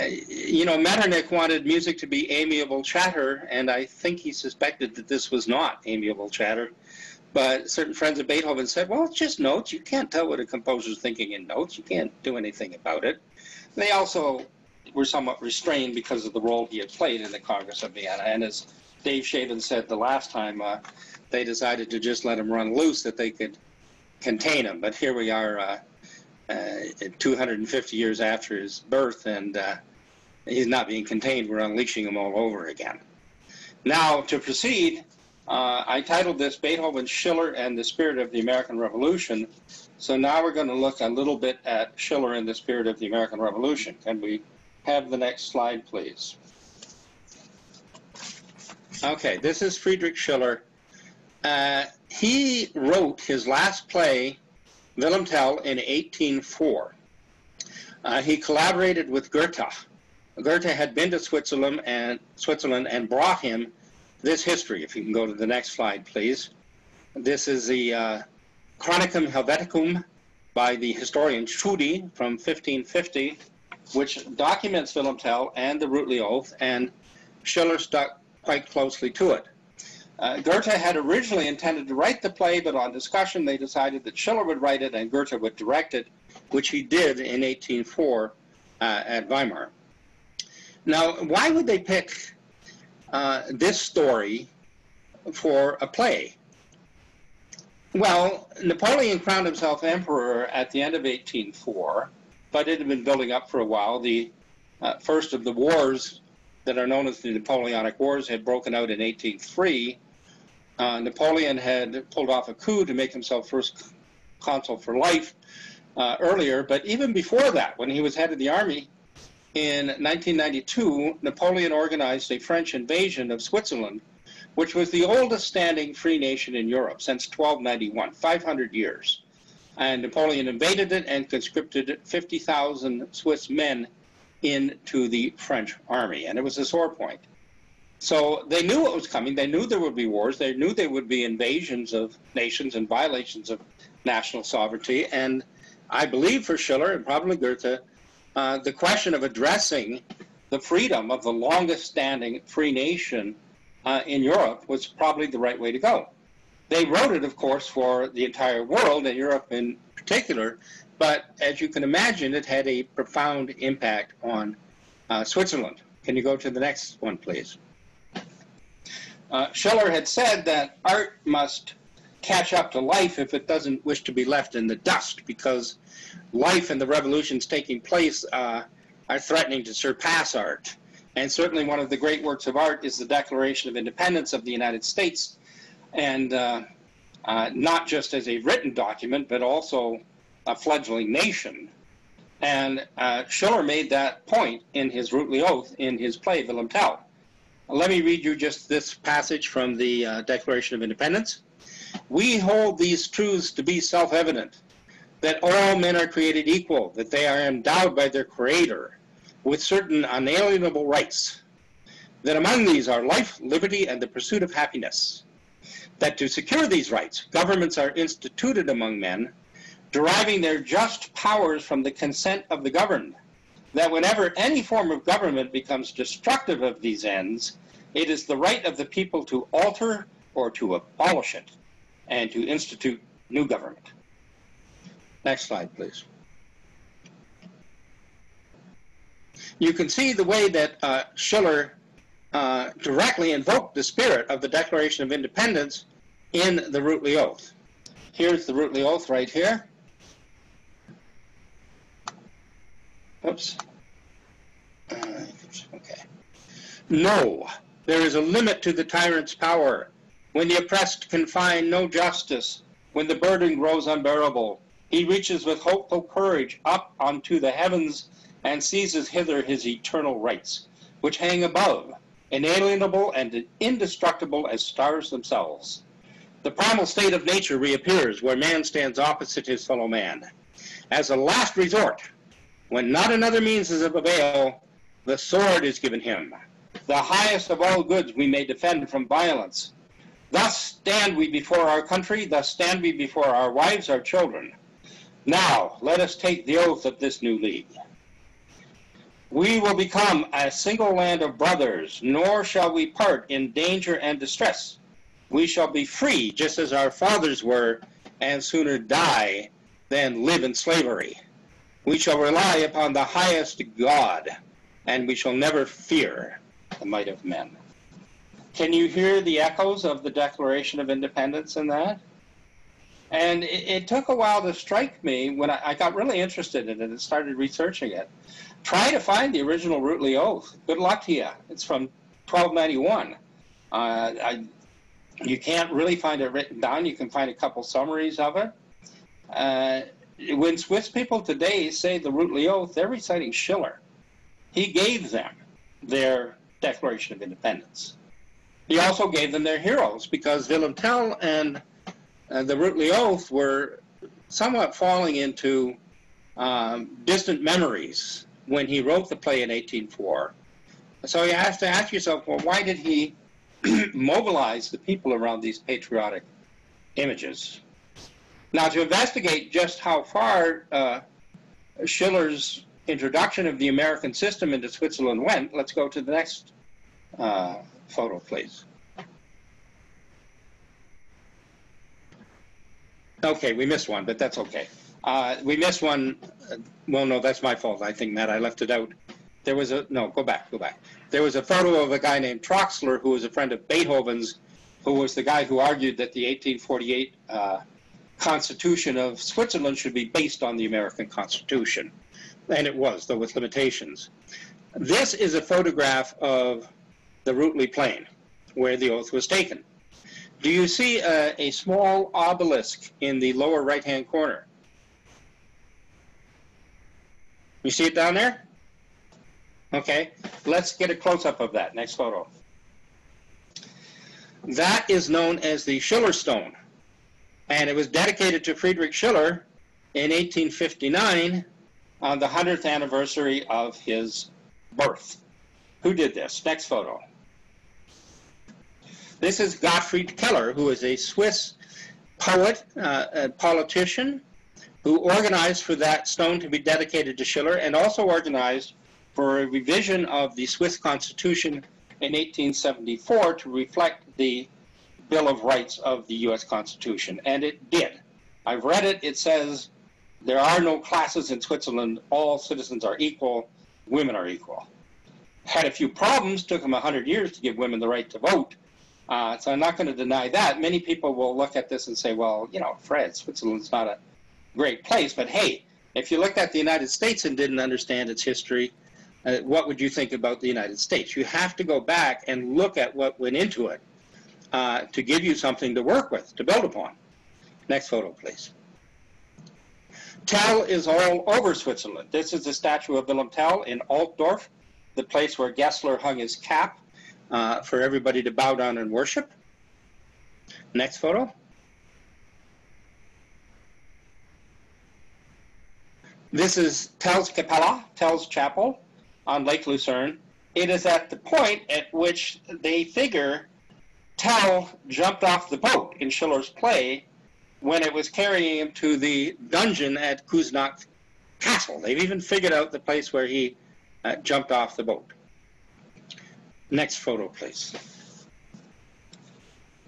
uh, you know, Metternich wanted music to be amiable chatter, and I think he suspected that this was not amiable chatter. But certain friends of Beethoven said, well, it's just notes. You can't tell what a composer's thinking in notes. You can't do anything about it. They also were somewhat restrained because of the role he had played in the Congress of Vienna. And as Dave Shavin said the last time, uh, they decided to just let him run loose that they could contain him. But here we are uh, 250 years after his birth, and uh, he's not being contained. We're unleashing him all over again. Now, to proceed, uh, I titled this Beethoven, Schiller, and the Spirit of the American Revolution. So now we're going to look a little bit at Schiller and the Spirit of the American Revolution. Can we have the next slide, please? Okay, this is Friedrich Schiller. Uh, he wrote his last play, Wilhelm Tell, in 1804. Uh, he collaborated with Goethe. Goethe had been to Switzerland and Switzerland and brought him this history. If you can go to the next slide, please. This is the uh, Chronicum Helveticum by the historian Tschudi from 1550, which documents Willem Tell and the Rütli Oath, and Schiller stuck quite closely to it. Uh, Goethe had originally intended to write the play, but on discussion they decided that Schiller would write it and Goethe would direct it, which he did in 1804 uh, at Weimar. Now, why would they pick uh, this story for a play? Well, Napoleon crowned himself emperor at the end of 1804, but it had been building up for a while. The uh, first of the wars that are known as the Napoleonic Wars had broken out in 1803. Uh, Napoleon had pulled off a coup to make himself first consul for life uh, earlier, but even before that, when he was head of the army, in 1992, Napoleon organized a French invasion of Switzerland, which was the oldest standing free nation in Europe since 1291, 500 years. And Napoleon invaded it and conscripted 50,000 Swiss men into the French army, and it was a sore point. So they knew what was coming. They knew there would be wars. They knew there would be invasions of nations and violations of national sovereignty. And I believe for Schiller and probably Goethe, uh, the question of addressing the freedom of the longest standing free nation uh, in Europe was probably the right way to go. They wrote it, of course, for the entire world, and Europe in particular, but as you can imagine, it had a profound impact on uh, Switzerland. Can you go to the next one, please? Uh, Schiller had said that art must catch up to life if it doesn't wish to be left in the dust, because life and the revolutions taking place uh, are threatening to surpass art. And certainly one of the great works of art is the Declaration of Independence of the United States, and uh, uh, not just as a written document, but also a fledgling nation. And uh, Schiller made that point in his Rütli Oath in his play Wilhelm Tell. Let me read you just this passage from the uh, Declaration of Independence. We hold these truths to be self evident that all men are created equal, that they are endowed by their Creator with certain unalienable rights, that among these are life, liberty, and the pursuit of happiness, that to secure these rights, governments are instituted among men, deriving their just powers from the consent of the governed, that whenever any form of government becomes destructive of these ends, it is the right of the people to alter or to abolish it and to institute new government. Next slide, please. You can see the way that uh, Schiller uh, directly invoked the spirit of the Declaration of Independence in the Rütli Oath. Here's the Rütli Oath right here. Oops. Uh, okay. No, there is a limit to the tyrant's power. When the oppressed can find no justice, when the burden grows unbearable, He reaches with hopeful courage up unto the heavens and seizes hither his eternal rights, which hang above, inalienable and indestructible as stars themselves. The primal state of nature reappears where man stands opposite his fellow man. As a last resort, when not another means is of avail, the sword is given him. The highest of all goods we may defend from violence. Thus stand we before our country, thus stand we before our wives, our children. Now, let us take the oath of this new league. We will become a single land of brothers, nor shall we part in danger and distress. We shall be free, just as our fathers were, and sooner die than live in slavery. We shall rely upon the highest God, and we shall never fear the might of men. Can you hear the echoes of the Declaration of Independence in that? And it, it took a while to strike me when I, I, got really interested in it and started researching it. Try to find the original Rütli Oath. Good luck to you. It's from 1291. Uh, I, you can't really find it written down. You can find a couple summaries of it. Uh, when Swiss people today say the Rütli Oath, they're reciting Schiller. He gave them their Declaration of Independence. He also gave them their heroes because Wilhelm Tell and uh, the Rütli Oath were somewhat falling into um, distant memories when he wrote the play in 1804. So you have to ask yourself, well, why did he [CLEARS THROAT] mobilize the people around these patriotic images? Now, to investigate just how far uh, Schiller's introduction of the American system into Switzerland went, let's go to the next uh, photo, please. Okay, we missed one, but that's okay. Uh, we missed one. Well, no, that's my fault. I think, Matt, I left it out. There was a, no, go back, go back. There was a photo of a guy named Troxler who was a friend of Beethoven's, who was the guy who argued that the 1848 uh, Constitution of Switzerland should be based on the American Constitution. And it was, though with limitations. This is a photograph of the Rütli Plain, where the oath was taken. Do you see a, a small obelisk in the lower right-hand corner? You see it down there? Okay, let's get a close-up of that. Next photo. That is known as the Schiller Stone, and it was dedicated to Friedrich Schiller in 1859 on the 100th anniversary of his birth. Who did this? Next photo. This is Gottfried Keller, who is a Swiss poet, uh, a politician, who organized for that stone to be dedicated to Schiller and also organized for a revision of the Swiss Constitution in 1874 to reflect the Bill of Rights of the U.S. Constitution. And it did. I've read it. It says there are no classes in Switzerland. All citizens are equal. Women are equal. Had a few problems, took them 100 years to give women the right to vote. Uh, so I'm not going to deny that. Many people will look at this and say, well, you know, Fred, Switzerland's not a great place. But hey, if you looked at the United States and didn't understand its history, uh, what would you think about the United States? You have to go back and look at what went into it uh, to give you something to work with, to build upon. Next photo, please. Tell is all over Switzerland. This is the statue of Wilhelm Tell in Altdorf, the place where Gessler hung his cap uh, for everybody to bow down and worship. Next photo. This is Tell's Capella, Tell's Chapel on Lake Lucerne. It is at the point at which they figure Tell jumped off the boat in Schiller's play when it was carrying him to the dungeon at Küssnacht Castle. They've even figured out the place where he uh, jumped off the boat. Next photo, please.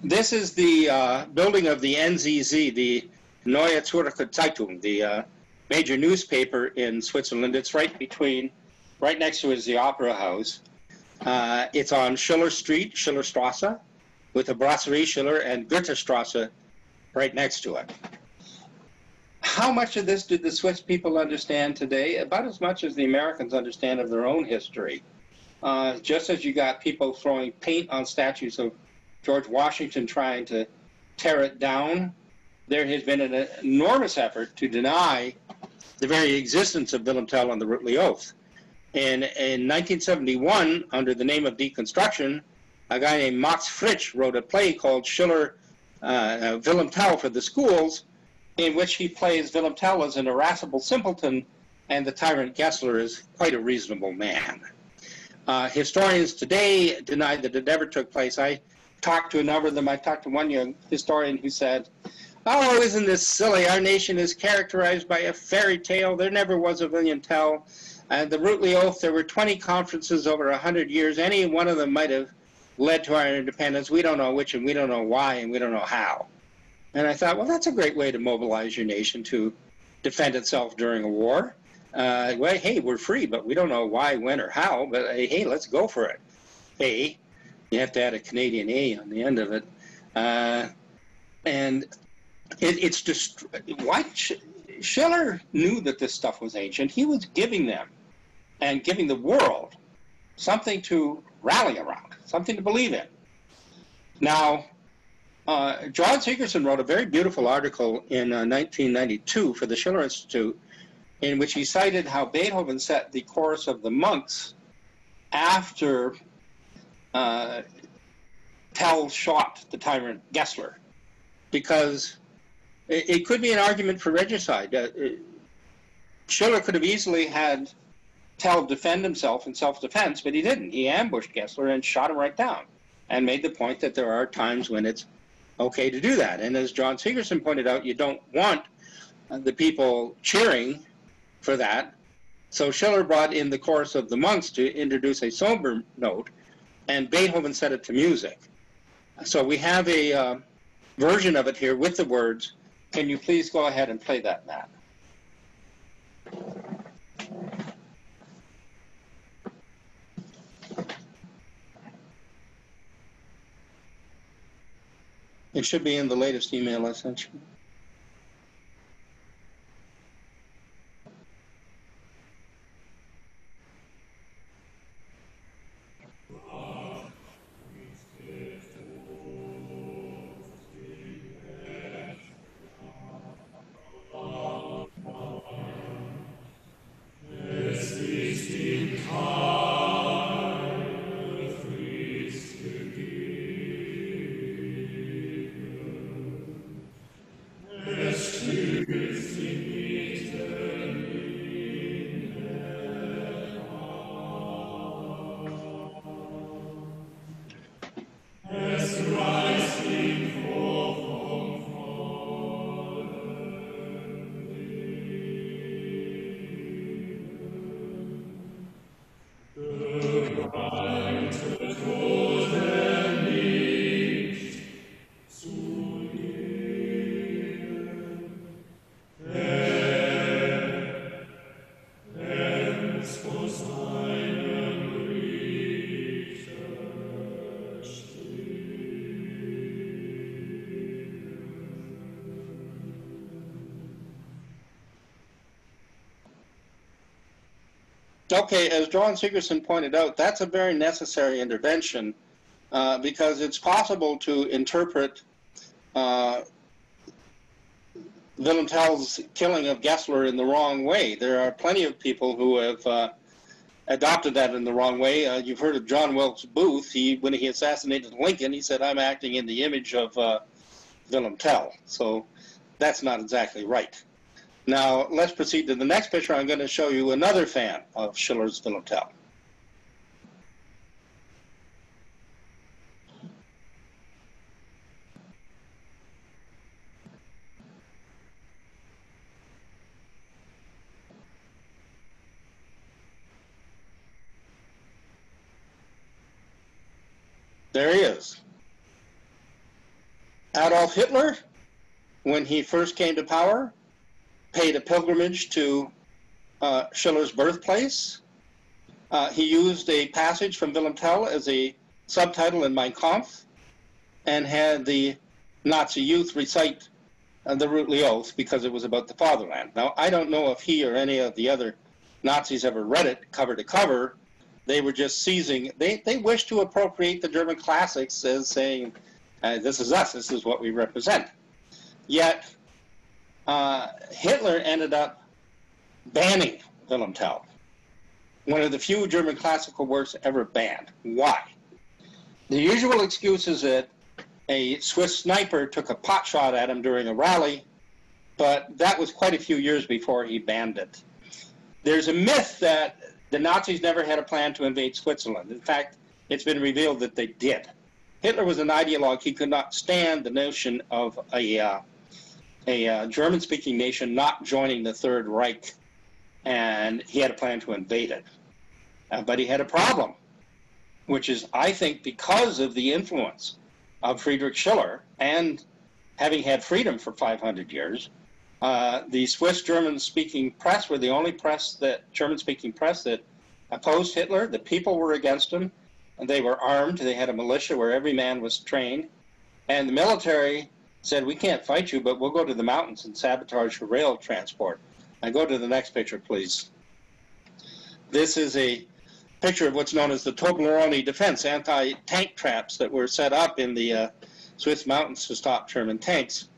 This is the uh, building of the NZZ, the Neue Zürcher Zeitung, the uh, major newspaper in Switzerland. It's right between, right next to is the Opera House. Uh, it's on Schiller Street, Schillerstrasse, with the Brasserie Schiller and Goethestrasse right next to it. How much of this did the Swiss people understand today? About as much as the Americans understand of their own history. Uh, just as you got people throwing paint on statues of George Washington trying to tear it down, there has been an enormous effort to deny the very existence of Willem Tell and the Rütli Oath. And in 1971, under the name of deconstruction, a guy named Max Frisch wrote a play called Schiller uh, uh, Willem Tell for the schools, in which he plays Willem Tell as an irascible simpleton and the tyrant Gessler is quite a reasonable man. Uh, historians today deny that it ever took place. I talked to a number of them. I talked to one young historian who said, Oh, isn't this silly? Our nation is characterized by a fairy tale. There never was a William Tell. And the Rütli Oath, there were 20 conferences over 100 years. Any one of them might have led to our independence. We don't know which, and we don't know why, and we don't know how. And I thought, well, that's a great way to mobilize your nation to defend itself during a war. Uh, well, hey, we're free, but we don't know why, when, or how. But uh, hey, let's go for it. A, you have to add a Canadian A on the end of it. Uh, and it, it's just why Schiller knew that this stuff was ancient. He was giving them and giving the world something to rally around, something to believe in. Now, uh, John Sigerson wrote a very beautiful article in uh, 1992 for the Schiller Institute in which he cited how Beethoven set the chorus of the monks after uh, Tell shot the tyrant Gessler, because it, it, could be an argument for regicide. Uh, Schiller could have easily had Tell defend himself in self-defense, but he didn't. He ambushed Gessler and shot him right down, and made the point that there are times when it's okay to do that. And as John Sigerson pointed out, you don't want the people cheering for that. So Schiller brought in the chorus of the monks to introduce a somber note, and Beethoven set it to music. So we have a uh, version of it here with the words. Can you please go ahead and play that, Matt? It should be in the latest email I sent you. Okay, as John Sigerson pointed out, that's a very necessary intervention uh, because it's possible to interpret uh, Willem Tell's killing of Gessler in the wrong way. There are plenty of people who have uh, adopted that in the wrong way. Uh, you've heard of John Wilkes Booth. He, when he assassinated Lincoln, he said, "I'm acting in the image of uh, Willem Tell." So that's not exactly right. Now, let's proceed to the next picture. I'm going to show you another fan of Schiller's Willem Tell. There he is. Adolf Hitler, when he first came to power, paid a pilgrimage to uh, Schiller's birthplace. Uh, he used a passage from Wilhelm Tell as a subtitle in Mein Kampf and had the Nazi youth recite uh, the Rütli Oath because it was about the fatherland. Now, I don't know if he or any of the other Nazis ever read it cover to cover. They were just seizing, they, they wished to appropriate the German classics as saying, uh, this is us, this is what we represent. Yet, uh, Hitler ended up banning Wilhelm Tell, one of the few German classical works ever banned. Why? The usual excuse is that a Swiss sniper took a pot shot at him during a rally, but that was quite a few years before he banned it. There's a myth that the Nazis never had a plan to invade Switzerland. In fact, it's been revealed that they did. Hitler was an ideologue. He could not stand the notion of a, uh, a uh, German speaking nation not joining the Third Reich, and he had a plan to invade it. Uh, but he had a problem, which is, I think, because of the influence of Friedrich Schiller and having had freedom for 500 years, uh, the Swiss German speaking press were the only press that German speaking press that opposed Hitler. The people were against him. And they were armed. They had a militia where every man was trained. And the military said, We can't fight you, but we'll go to the mountains and sabotage your rail transport. I go to the next picture, please. This is a picture of what's known as the Toblerone defense, anti tank traps that were set up in the uh, Swiss mountains to stop German tanks.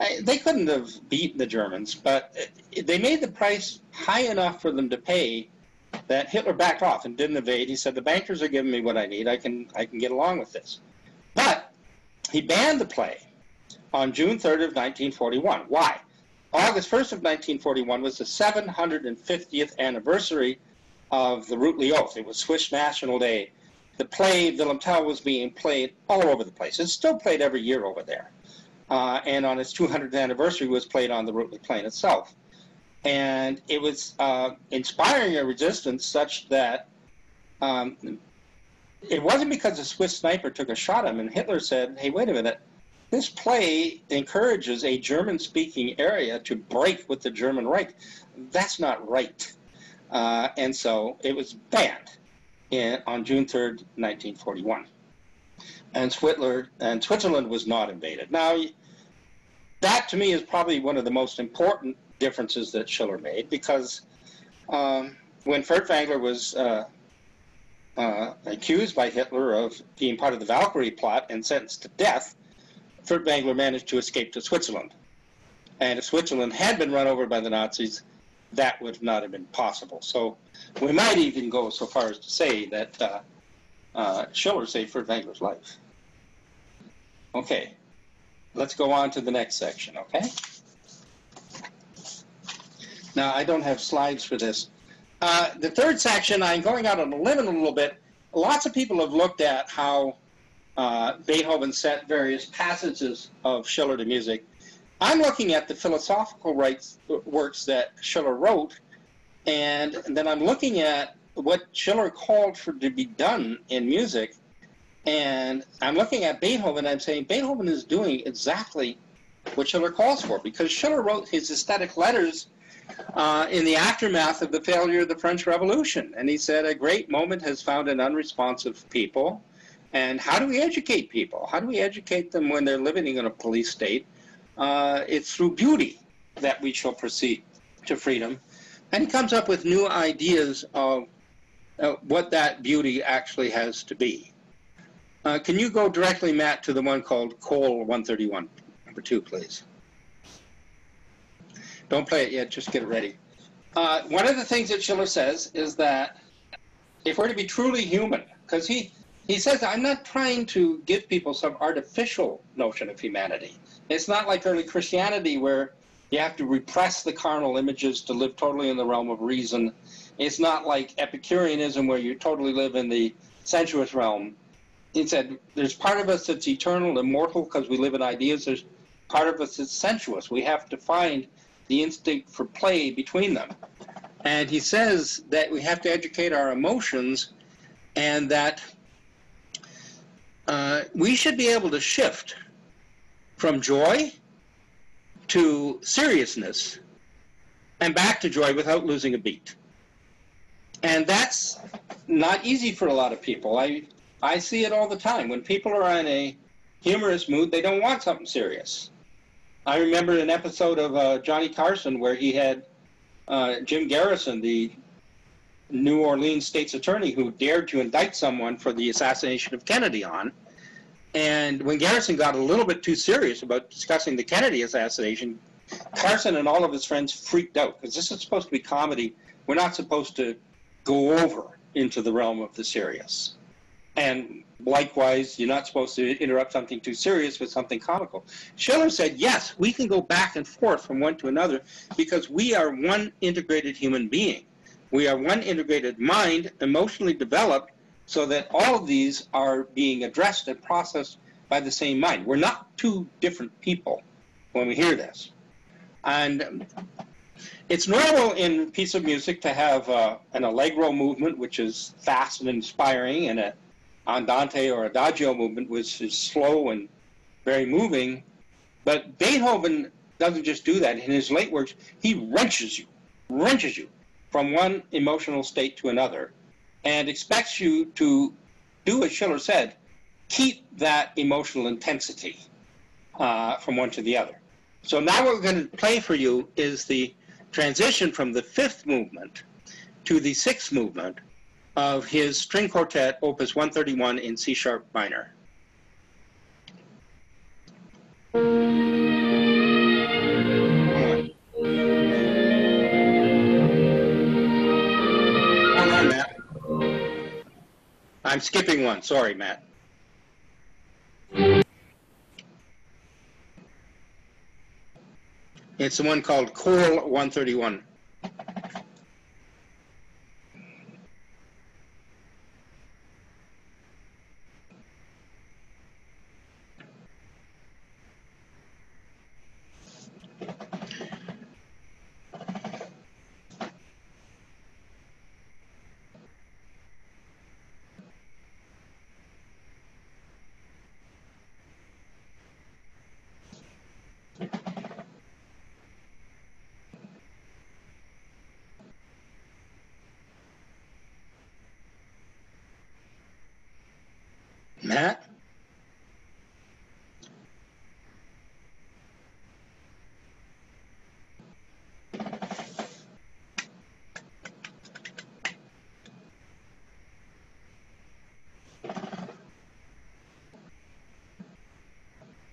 I, they couldn't have beaten the Germans, but they made the price high enough for them to pay that Hitler backed off and didn't invade. He said, "The bankers are giving me what I need. I can I can get along with this." But he banned the play on June 3rd of 1941. Why? August 1st of 1941 was the 750th anniversary of the Rütli Oath. It was Swiss National Day. The play Wilhelm Tell was being played all over the place. It's still played every year over there. Uh, and on its 200th anniversary was played on the Rütli Plain itself. And it was uh, inspiring a resistance such that um, it wasn't because a Swiss sniper took a shot at him and Hitler said, hey, wait a minute, this play encourages a German speaking area to break with the German Reich. That's not right. Uh, and so it was banned in, on June 3rd, 1941. And, and Switzerland was not invaded. Now, that to me is probably one of the most important differences that Schiller made because um, when Furtwängler was uh, uh, accused by Hitler of being part of the Valkyrie plot and sentenced to death, Furtwängler managed to escape to Switzerland. And if Switzerland had been run over by the Nazis, that would not have been possible. So we might even go so far as to say that uh, uh, Schiller saved Furtwängler's life. Okay, let's go on to the next section, okay? Now, I don't have slides for this. Uh, the third section, I'm going out on a limb a little bit. Lots of people have looked at how uh, Beethoven set various passages of Schiller to music. I'm looking at the philosophical rights, works that Schiller wrote, and then I'm looking at what Schiller called for to be done in music, and I'm looking at Beethoven and I'm saying Beethoven is doing exactly what Schiller calls for because Schiller wrote his aesthetic letters uh, in the aftermath of the failure of the French Revolution. And he said, a great moment has found an unresponsive people. And how do we educate people? How do we educate them when they're living in a police state? Uh, it's through beauty that we shall proceed to freedom. And he comes up with new ideas of uh, what that beauty actually has to be. Uh, can you go directly, Matt, to the one called Cole 131, number two, please? Don't play it yet, just get it ready. Uh, one of the things that Schiller says is that if we're to be truly human, because he, he says, I'm not trying to give people some artificial notion of humanity. It's not like early Christianity where you have to repress the carnal images to live totally in the realm of reason. It's not like Epicureanism where you totally live in the sensuous realm. He said, there's part of us that's eternal, immortal, because we live in ideas. There's part of us that's sensuous. We have to find the instinct for play between them. And he says that we have to educate our emotions and that uh, we should be able to shift from joy to seriousness and back to joy without losing a beat. And that's not easy for a lot of people. I, I see it all the time. When people are in a humorous mood, they don't want something serious. I remember an episode of uh, Johnny Carson where he had uh, Jim Garrison, the New Orleans state's attorney, who dared to indict someone for the assassination of Kennedy on. And when Garrison got a little bit too serious about discussing the Kennedy assassination, Carson and all of his friends freaked out because this is supposed to be comedy. We're not supposed to go over into the realm of the serious. And likewise, you're not supposed to interrupt something too serious with something comical. Schiller said, yes, we can go back and forth from one to another because we are one integrated human being. We are one integrated mind, emotionally developed, so that all of these are being addressed and processed by the same mind. We're not two different people when we hear this. And it's normal in a piece of music to have uh, an allegro movement, which is fast and inspiring, and an andante or a adagio movement, which is slow and very moving. But Beethoven doesn't just do that. In his late works, he wrenches you, wrenches you from one emotional state to another, and expects you to do as Schiller said, keep that emotional intensity uh, from one to the other. So now what we're going to play for you is the transition from the fifth movement to the sixth movement of his string quartet, Opus 131 in C sharp minor. I'm skipping one. Sorry, Matt. It's the one called Choral 131.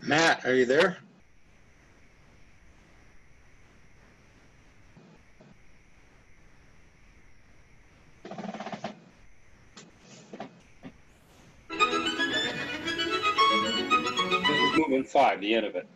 Matt? Are you there? Movement five, the end of it.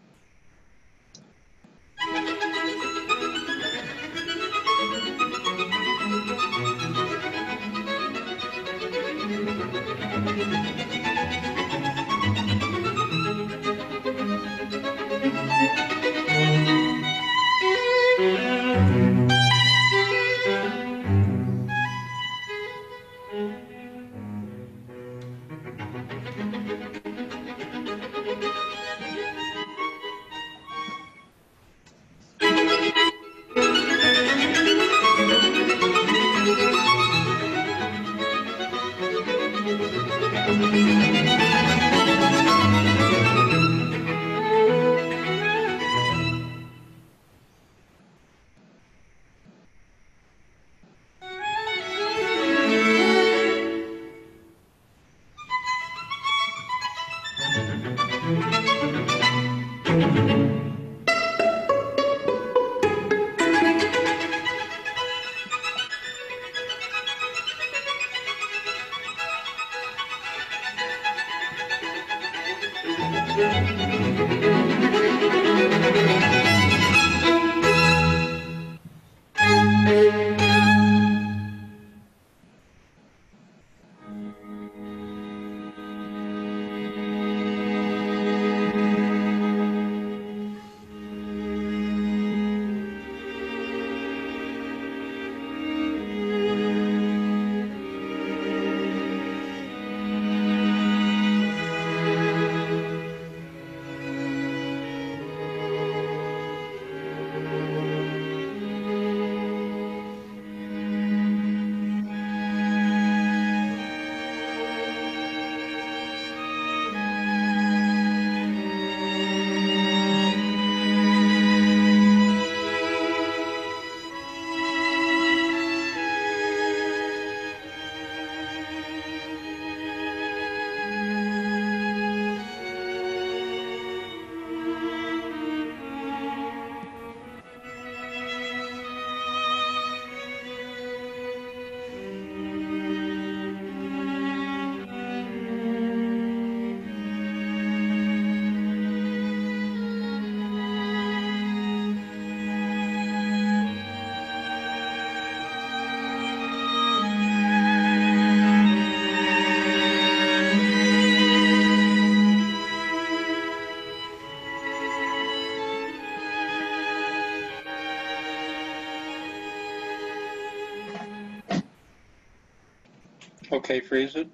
Okay, freeze it.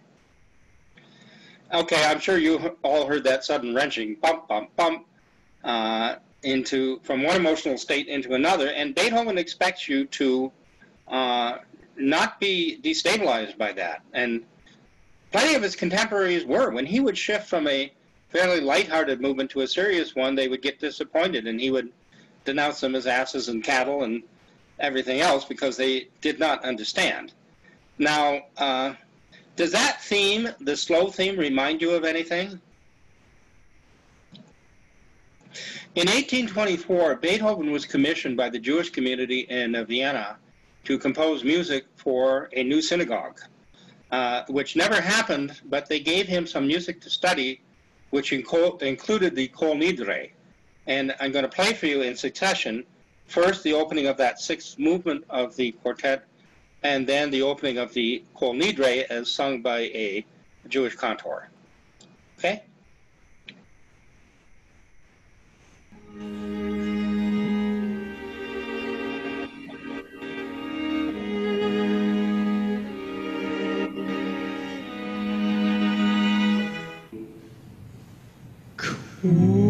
Okay, I'm sure you all heard that sudden wrenching bump, bump, bump uh, into from one emotional state into another, and Beethoven expects you to uh, not be destabilized by that. And plenty of his contemporaries were. When he would shift from a fairly lighthearted movement to a serious one, they would get disappointed, and he would denounce them as asses and cattle and everything else because they did not understand. Now, uh, does that theme, the slow theme, remind you of anything? In 1824, Beethoven was commissioned by the Jewish community in Vienna to compose music for a new synagogue, uh, which never happened, but they gave him some music to study, which inco- included the Kol Nidre. And I'm going to play for you in succession first the opening of that sixth movement of the quartet and then the opening of the Kol Nidre as sung by a Jewish cantor. Okay? Okay,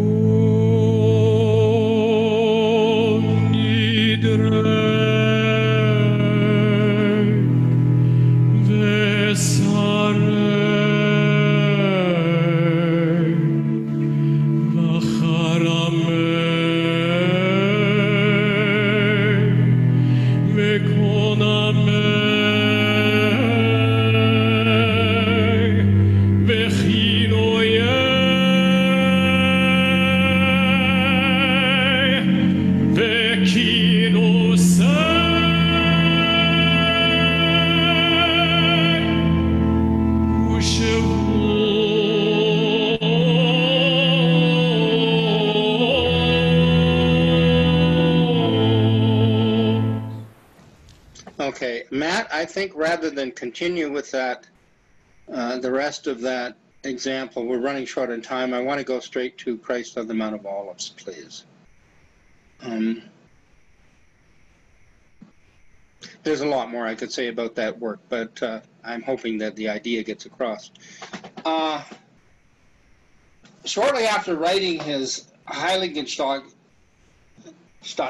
continue with that, uh, the rest of that example, we're running short on time. I want to go straight to Christ on the Mount of Olives, please. Um, there's a lot more I could say about that work, but uh, I'm hoping that the idea gets across. Uh, shortly after writing his Heiligenstadt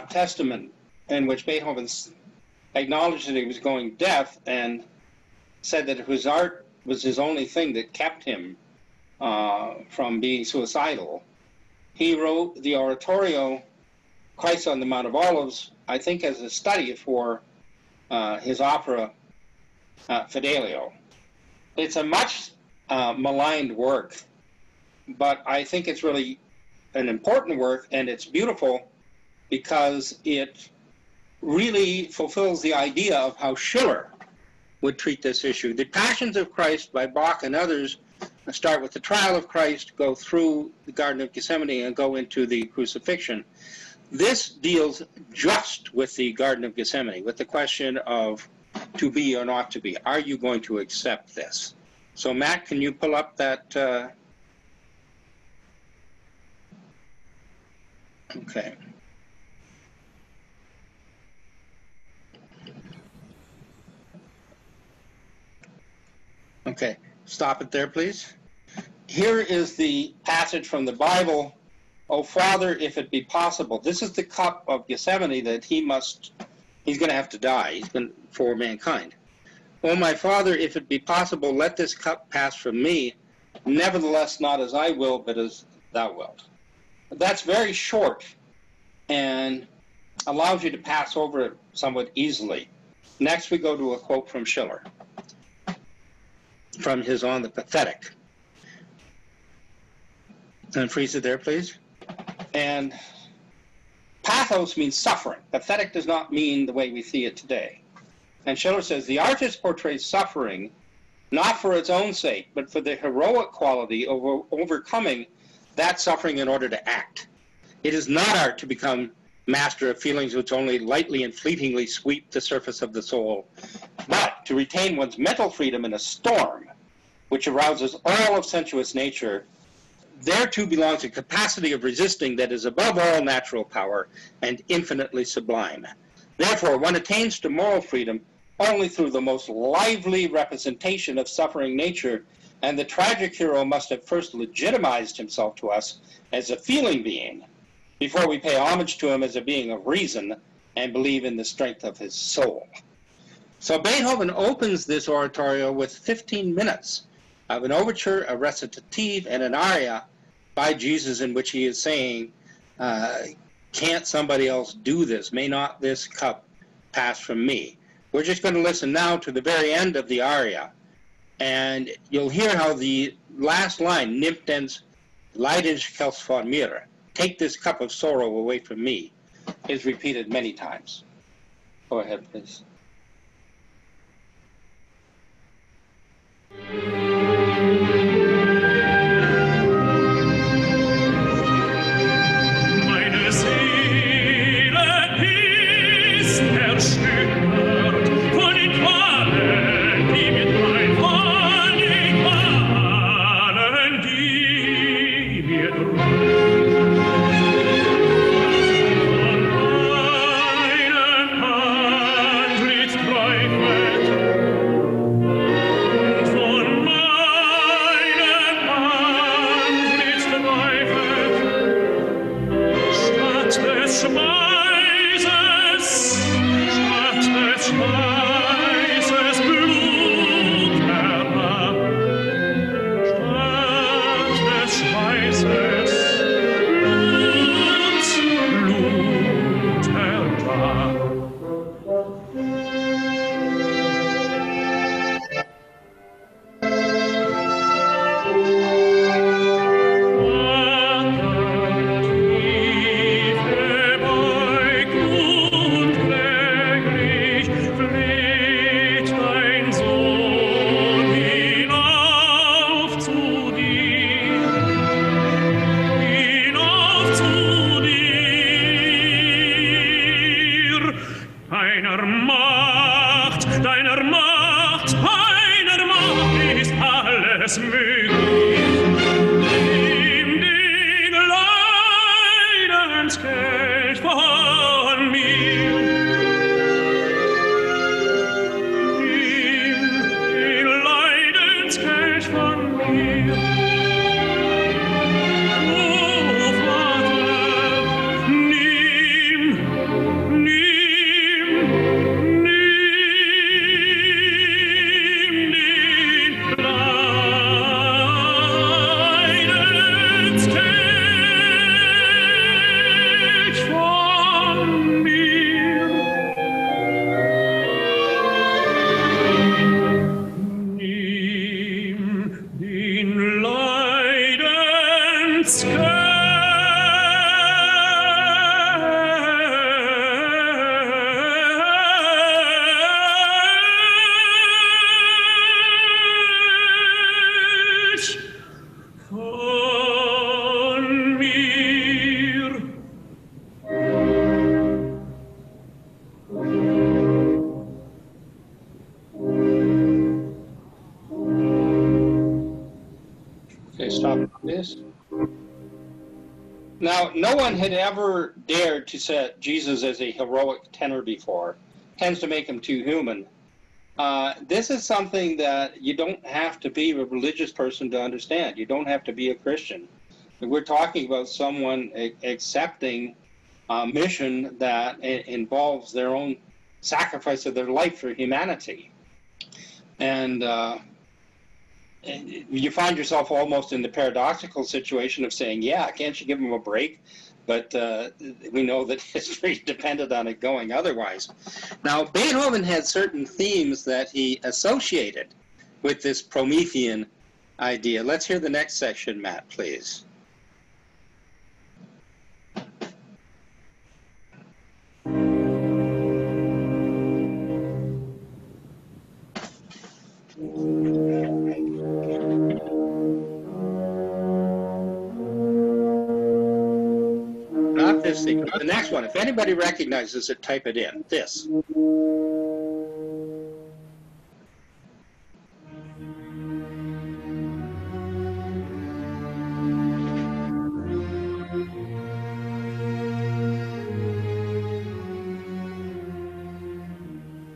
Testament, in which Beethoven acknowledged that he was going deaf and said that his art was his only thing that kept him uh, from being suicidal. He wrote the oratorio Christ on the Mount of Olives, I think, as a study for uh, his opera uh, Fidelio. It's a much uh, maligned work, but I think it's really an important work and it's beautiful because it really fulfills the idea of how Schiller would treat this issue. The Passions of Christ by Bach and others start with the trial of Christ, go through the Garden of Gethsemane, and go into the crucifixion. This deals just with the Garden of Gethsemane, with the question of to be or not to be. Are you going to accept this? So, Matt, can you pull up that? Uh... Okay. Okay, stop it there, please. Here is the passage from the Bible. Oh, Father, if it be possible. This is the cup of Gethsemane that he must, he's going to have to die. He's been for mankind. Oh, my Father, if it be possible, let this cup pass from me. Nevertheless, not as I will, but as thou wilt. That's very short and allows you to pass over it somewhat easily. Next, we go to a quote from Schiller from his On the Pathetic. And freeze it there, please. And pathos means suffering. Pathetic does not mean the way we see it today. And Schiller says the artist portrays suffering not for its own sake, but for the heroic quality of overcoming that suffering in order to act. It is not art to become master of feelings which only lightly and fleetingly sweep the surface of the soul, to retain one's mental freedom in a storm which arouses all of sensuous nature, thereto belongs a capacity of resisting that is above all natural power and infinitely sublime. Therefore, one attains to moral freedom only through the most lively representation of suffering nature, and the tragic hero must have first legitimized himself to us as a feeling being before we pay homage to him as a being of reason and believe in the strength of his soul. So Beethoven opens this oratorio with 15 minutes of an overture, a recitative, and an aria by Jesus in which he is saying, uh, can't somebody else do this? May not this cup pass from me? We're just going to listen now to the very end of the aria, and you'll hear how the last line, Nimmt dens Leidenskelch von mir, take this cup of sorrow away from me, is repeated many times. Go ahead, please. Meine tenor before. Tends to make him too human. Uh, this is something that you don't have to be a religious person to understand. You don't have to be a Christian. We're talking about someone a- accepting a mission that i- involves their own sacrifice of their life for humanity. And uh, you find yourself almost in the paradoxical situation of saying, "Yeah, can't you give them a break?" But uh, we know that [LAUGHS] history depended on it going otherwise. Now, Beethoven had certain themes that he associated with this Promethean idea. Let's hear the next section, Matt, please. Not this thing, the next one. If anybody recognizes it, type it in. This.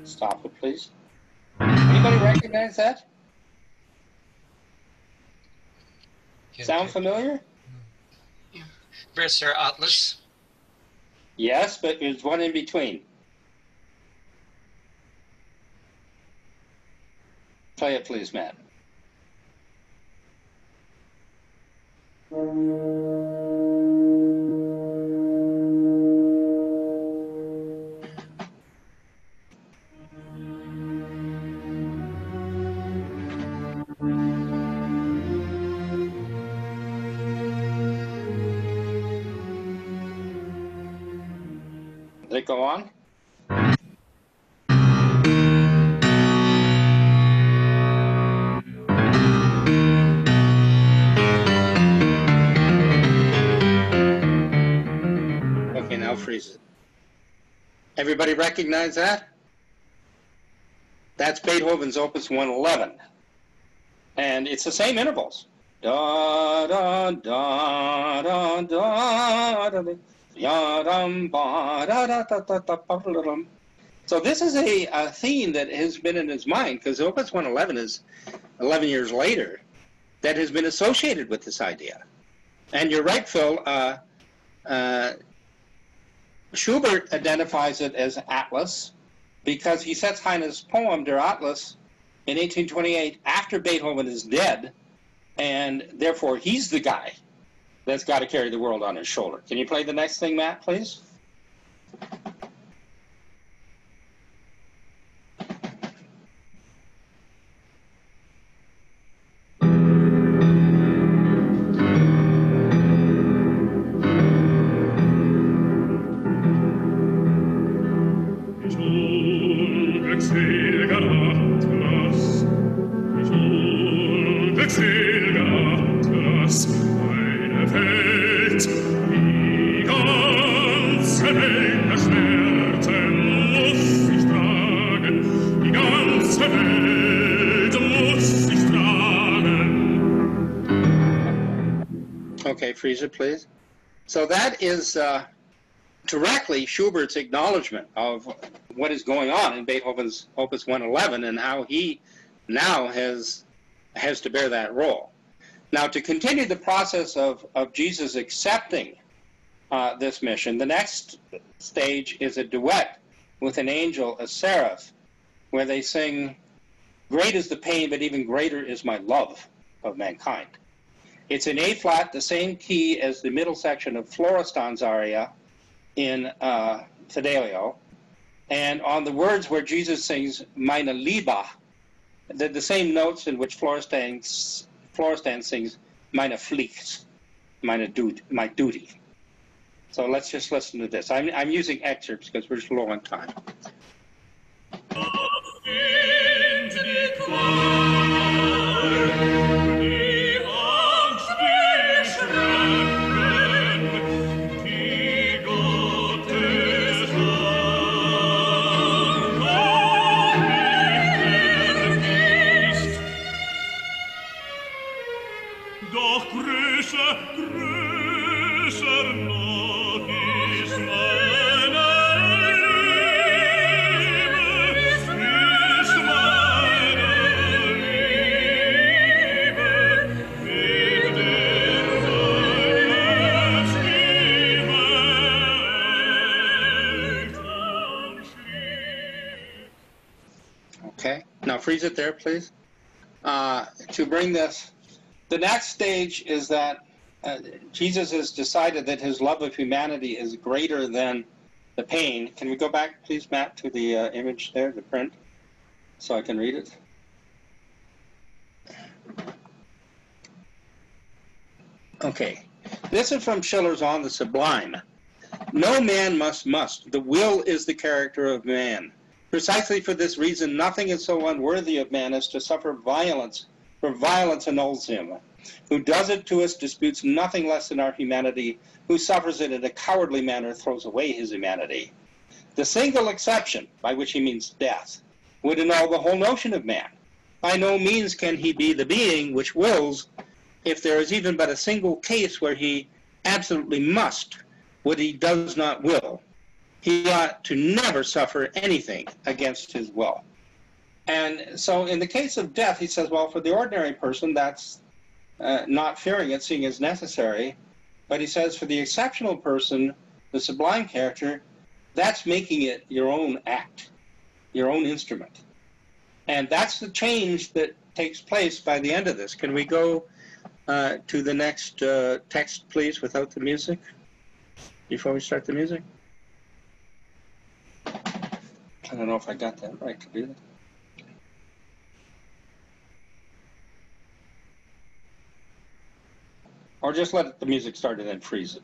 stop it, please. Anybody recognize that? Sound familiar? Verser Atlas. Uh, Yes, but there's one in between. Play it, please, Matt. Go on? Okay, now freeze it. Everybody recognize that? That's Beethoven's Opus 111. And it's the same intervals. Da da da da da da So this is a, a theme that has been in his mind because Opus 111 is 11 years later that has been associated with this idea. And you're right, Phil. Uh, uh, Schubert identifies it as Atlas because he sets Heine's poem Der Atlas in 1828 after Beethoven is dead, and therefore he's the guy that's got to carry the world on his shoulder. Can you play the next thing, Matt, please? So that is uh, directly Schubert's acknowledgement of what is going on in Beethoven's Opus 111 and how he now has has to bear that role. Now, to continue the process of, of Jesus accepting uh, this mission, the next stage is a duet with an angel, a seraph, where they sing, Great is the pain, but even greater is my love of mankind. It's in A flat, the same key as the middle section of Florestan's aria in uh, Fidelio. And on the words where Jesus sings Meine Liebe, the, the same notes in which Florestan, Florestan sings Meine Pflicht, meine duty, my duty. So let's just listen to this. I'm, I'm using excerpts because we're just low on time. Okay. Now freeze it there, please. Uh, to bring this, the next stage is that uh, Jesus has decided that his love of humanity is greater than the pain. Can we go back, please, Matt, to the uh, image there, the print, so I can read it? Okay. This is from Schiller's On the Sublime. No man must must. The will is the character of man. Precisely for this reason, nothing is so unworthy of man as to suffer violence, for violence annuls him. Who does it to us disputes nothing less than our humanity. Who suffers it in a cowardly manner throws away his humanity. The single exception, by which he means death, would annul the whole notion of man. By no means can he be the being which wills, if there is even but a single case where he absolutely must what he does not will. He ought to never suffer anything against his will. And so, in the case of death, he says, well, for the ordinary person, that's uh, not fearing it, seeing as necessary. But he says, for the exceptional person, the sublime character, that's making it your own act, your own instrument. And that's the change that takes place by the end of this. Can we go uh, to the next uh, text, please, without the music? Before we start the music? I don't know if I got that right that. Or just let the music start and then freeze it.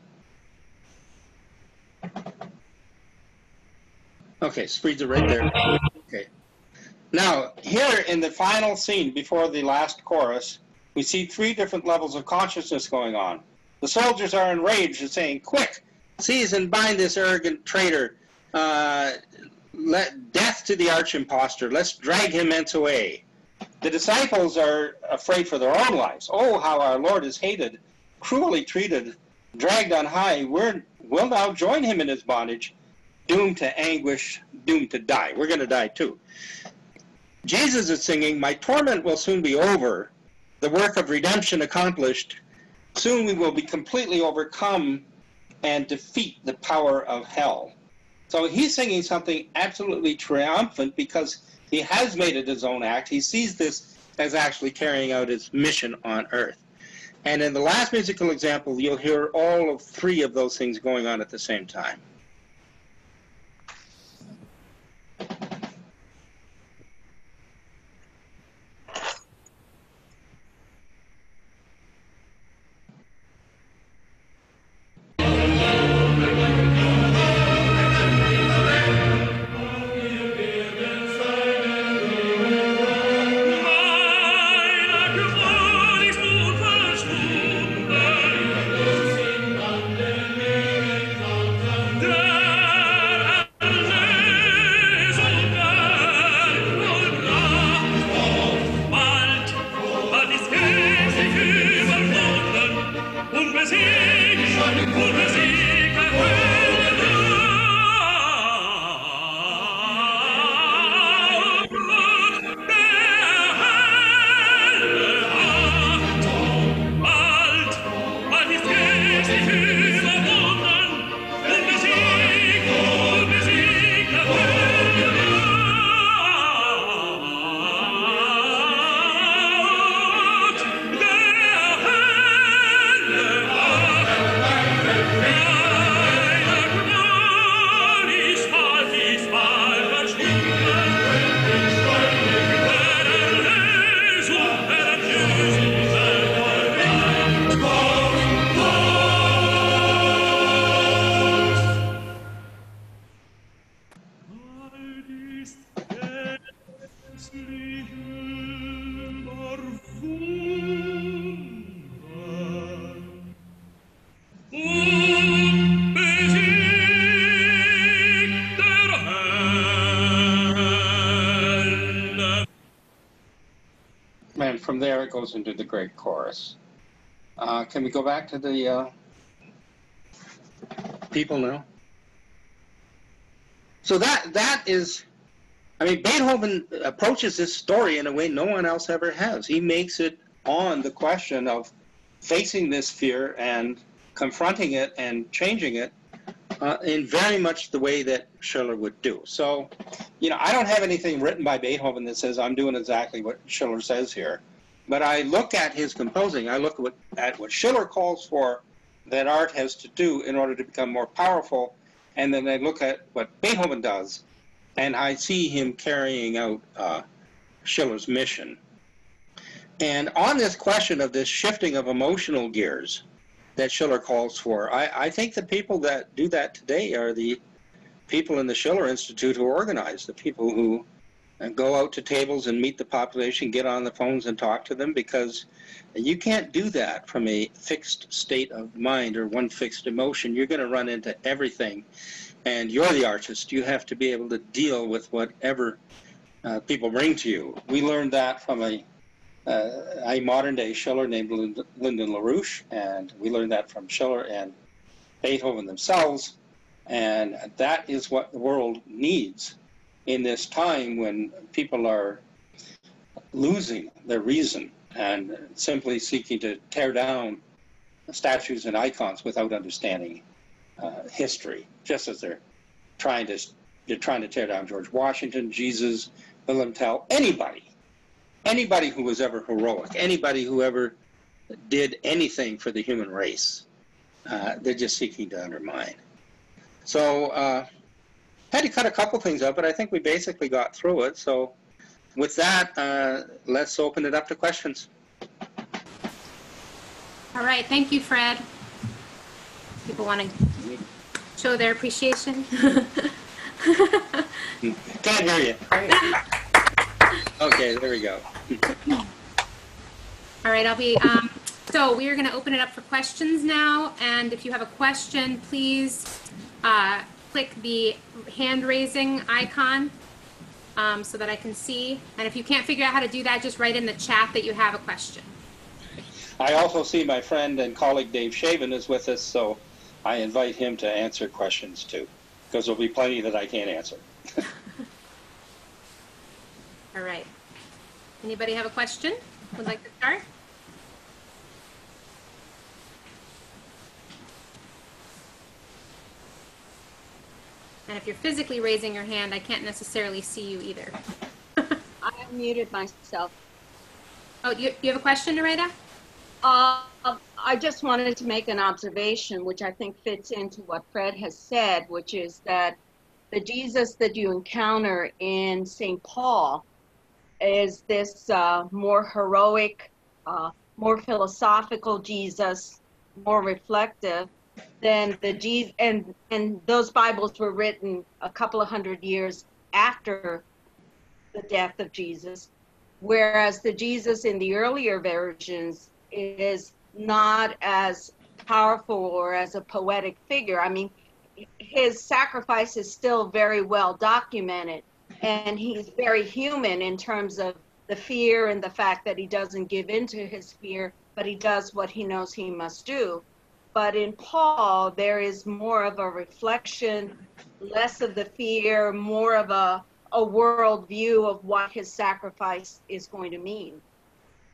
Okay, freeze it right there. Okay. Now, here in the final scene before the last chorus, we see three different levels of consciousness going on. The soldiers are enraged and saying, Quick, seize and bind this arrogant traitor. Uh, let death to the arch impostor. Let's drag him hence away. The disciples are afraid for their own lives. Oh, how our Lord is hated, cruelly treated, dragged on high. We're, we'll now join him in his bondage, doomed to anguish, doomed to die. We're going to die too. Jesus is singing, My torment will soon be over, the work of redemption accomplished. Soon we will be completely overcome and defeat the power of hell. So he's singing something absolutely triumphant because he has made it his own act. He sees this as actually carrying out his mission on earth. And in the last musical example, you'll hear all of three of those things going on at the same time. Goes into the great chorus. Uh, can we go back to the uh, people now? So that that is, I mean, Beethoven approaches this story in a way no one else ever has. He makes it on the question of facing this fear and confronting it and changing it uh, in very much the way that Schiller would do. So, you know, I don't have anything written by Beethoven that says I'm doing exactly what Schiller says here. But I look at his composing, I look at what, at what Schiller calls for that art has to do in order to become more powerful, and then I look at what Beethoven does, and I see him carrying out uh, Schiller's mission. And on this question of this shifting of emotional gears that Schiller calls for, I, I think the people that do that today are the people in the Schiller Institute who organize, the people who go out to tables and meet the population, get on the phones and talk to them, because you can't do that from a fixed state of mind or one fixed emotion. You're going to run into everything, and you're the artist. You have to be able to deal with whatever uh, people bring to you. We learned that from a uh, a modern day Schiller named Lyndon LaRouche, and we learned that from Schiller and Beethoven themselves. And that is what the world needs in this time when people are losing their reason and simply seeking to tear down statues and icons without understanding uh, history, just as they're trying to they're trying to tear down George Washington, Jesus, William Tell, anybody, anybody who was ever heroic, anybody who ever did anything for the human race. Uh, they're just seeking to undermine. So uh, had to cut a couple things up, but I think we basically got through it. So with that, uh, let's open it up to questions. All right, thank you, Fred. People want to show their appreciation. [LAUGHS] Can't hear you. [LAUGHS] Okay, there we go. All right, I'll be, um, so we are going to open it up for questions now. And if you have a question, please, uh, click the hand raising icon, um, so that I can see. And if you can't figure out how to do that, just write in the chat that you have a question. I also see my friend and colleague Dave Shavin is with us, so I invite him to answer questions too, because there'll be plenty that I can't answer. [LAUGHS] All right. Anybody have a question? Would like to start? And if you're physically raising your hand, I can't necessarily see you either. [LAUGHS] I unmuted myself. Oh, you, you have a question, Nareda? Uh, I just wanted to make an observation, which I think fits into what Fred has said, which is that the Jesus that you encounter in St. Paul is this uh, more heroic, uh, more philosophical Jesus, more reflective than the Jesus, and and those Bibles were written a couple of hundred years after the death of Jesus, whereas the Jesus in the earlier versions is not as powerful or as a poetic figure. I mean, his sacrifice is still very well documented, and he's very human in terms of the fear and the fact that he doesn't give in to his fear, but he does what he knows he must do. But in Paul, there is more of a reflection, less of the fear, more of a, a world view of what his sacrifice is going to mean.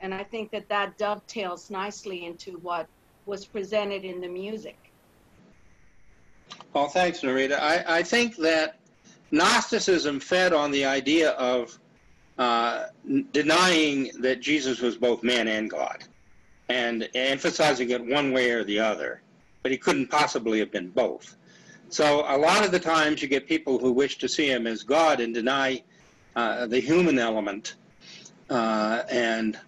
And I think that that dovetails nicely into what was presented in the music. Well, thanks, Narita. I, I think that Gnosticism fed on the idea of uh, denying that Jesus was both man and God and emphasizing it one way or the other, but he couldn't possibly have been both. So a lot of the times you get people who wish to see him as God and deny uh, the human element. Uh, and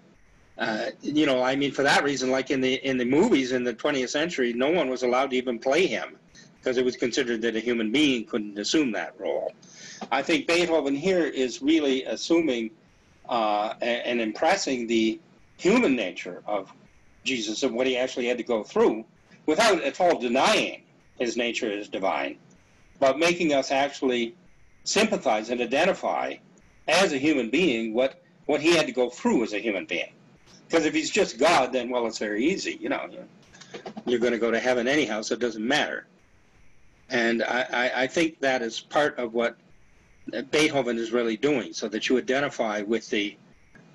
uh, you know, I mean, for that reason, like in the in the movies in the 20th century, no one was allowed to even play him because it was considered that a human being couldn't assume that role. I think Beethoven here is really assuming uh, and impressing the human nature of Jesus and what he actually had to go through without at all denying his nature as divine, but making us actually sympathize and identify as a human being what, what he had to go through as a human being. Because if he's just God, then, well, it's very easy. You know, you're going to go to heaven anyhow, so it doesn't matter. And I, I, I think that is part of what Beethoven is really doing, so that you identify with the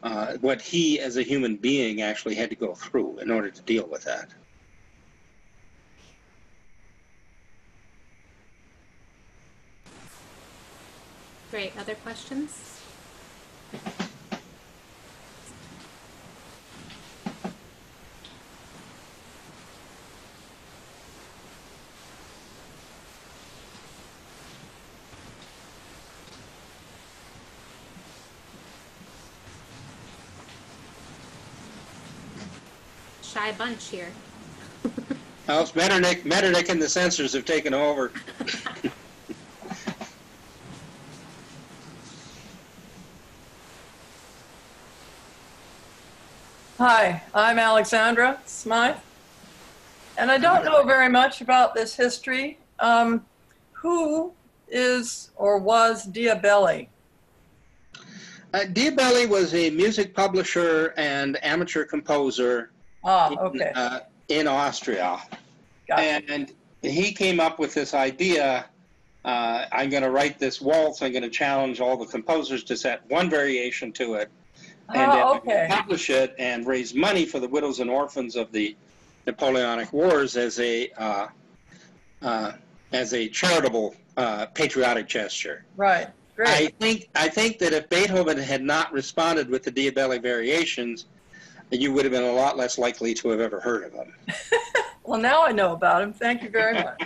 uh, what he as a human being actually had to go through in order to deal with that. Great. Other questions? Shy bunch here. Well, it's Metternich, Metternich and the censors have taken over. Hi, I'm Alexandra Smythe, and I don't know very much about this history. Um, who is or was Diabelli? Uh, Diabelli was a music publisher and amateur composer Ah, in, okay, uh, in Austria. gotcha. And he came up with this idea. Uh, I'm going to write this waltz. I'm going to challenge all the composers to set one variation to it, and Oh, okay. publish it and raise money for the widows and orphans of the Napoleonic Wars as a uh, uh, as a charitable uh, patriotic gesture. Right. Great. I think I think that if Beethoven had not responded with the Diabelli variations, you would have been a lot less likely to have ever heard of him. [LAUGHS] Well, now I know about him. Thank you very much.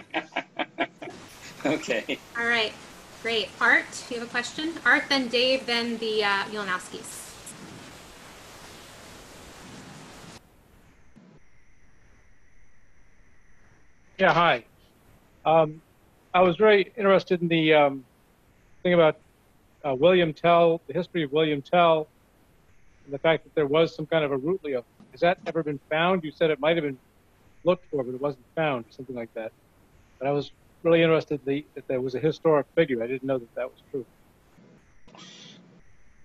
[LAUGHS] okay. All right, great. Art, you have a question? Art, then Dave, then the uh, Ulanowskis. Yeah, hi. Um, I was very interested in the um, thing about uh, William Tell, the history of William Tell, and the fact that there was some kind of a Rutlia. Has that ever been found? You said it might have been looked for, but it wasn't found, or something like that. But I was really interested the, that there was a historic figure. I didn't know that that was true.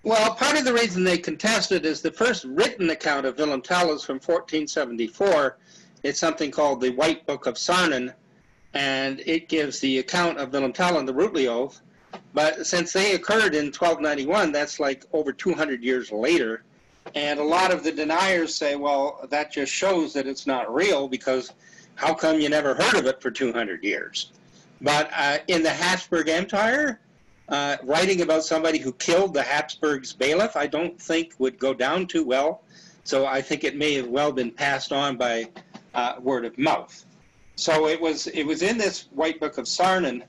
Well, part of the reason they contested is the first written account of Willem is from 1474. It's something called the White Book of Sarnen, and it gives the account of Willem and the Rütli Oath. But since they occurred in 1291, that's like over 200 years later. And a lot of the deniers say, well, that just shows that it's not real because how come you never heard of it for 200 years? But uh, in the Habsburg Empire, uh, writing about somebody who killed the Habsburgs' bailiff, I don't think would go down too well. So I think it may have well been passed on by uh, word of mouth. So it was it was in this White Book of Sarnen,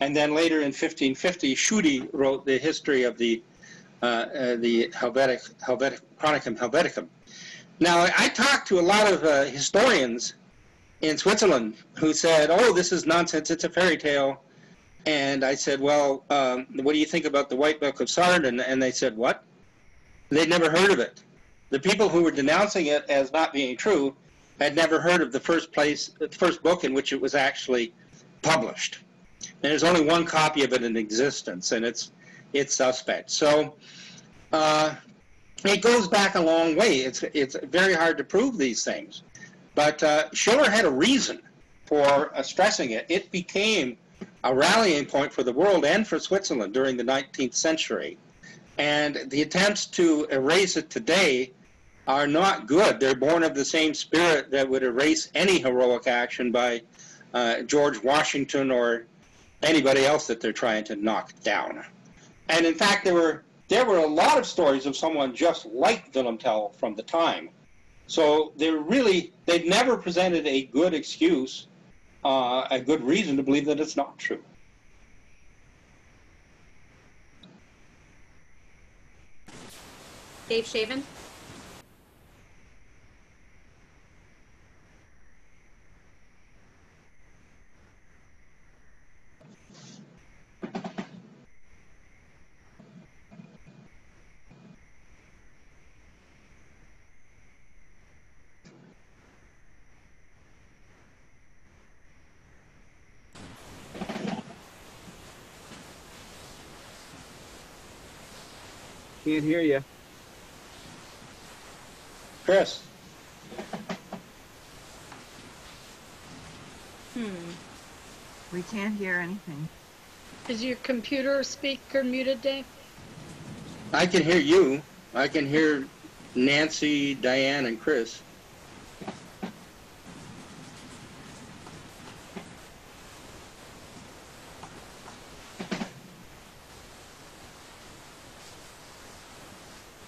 and then later in 1550, Tschudi wrote the history of the the Helvetic Helvetic Chronicon Helveticum. Now I talked to a lot of uh, historians in Switzerland who said, "Oh, this is nonsense. It's a fairy tale." And I said, well, um, what do you think about the White Book of Sarnen? And they said, what? They'd never heard of it. The people who were denouncing it as not being true had never heard of the first place, the first book in which it was actually published. And there's only one copy of it in existence, and it's it's suspect. So uh, it goes back a long way. It's it's very hard to prove these things, but uh, Schiller had a reason for uh, stressing it. It became a rallying point for the world and for Switzerland during the 19th century. And the attempts to erase it today are not good. They're born of the same spirit that would erase any heroic action by uh, George Washington or anybody else that they're trying to knock down. And in fact, there were there were a lot of stories of someone just like Willem Tell from the time. So they're really they've never presented a good excuse uh, a good reason to believe that it's not true. Dave Shavin? Can't hear you. Chris, Hmm. We can't hear anything. Is your computer speaker muted, Dave? I can hear you. I can hear Nancy, Diane, and Chris.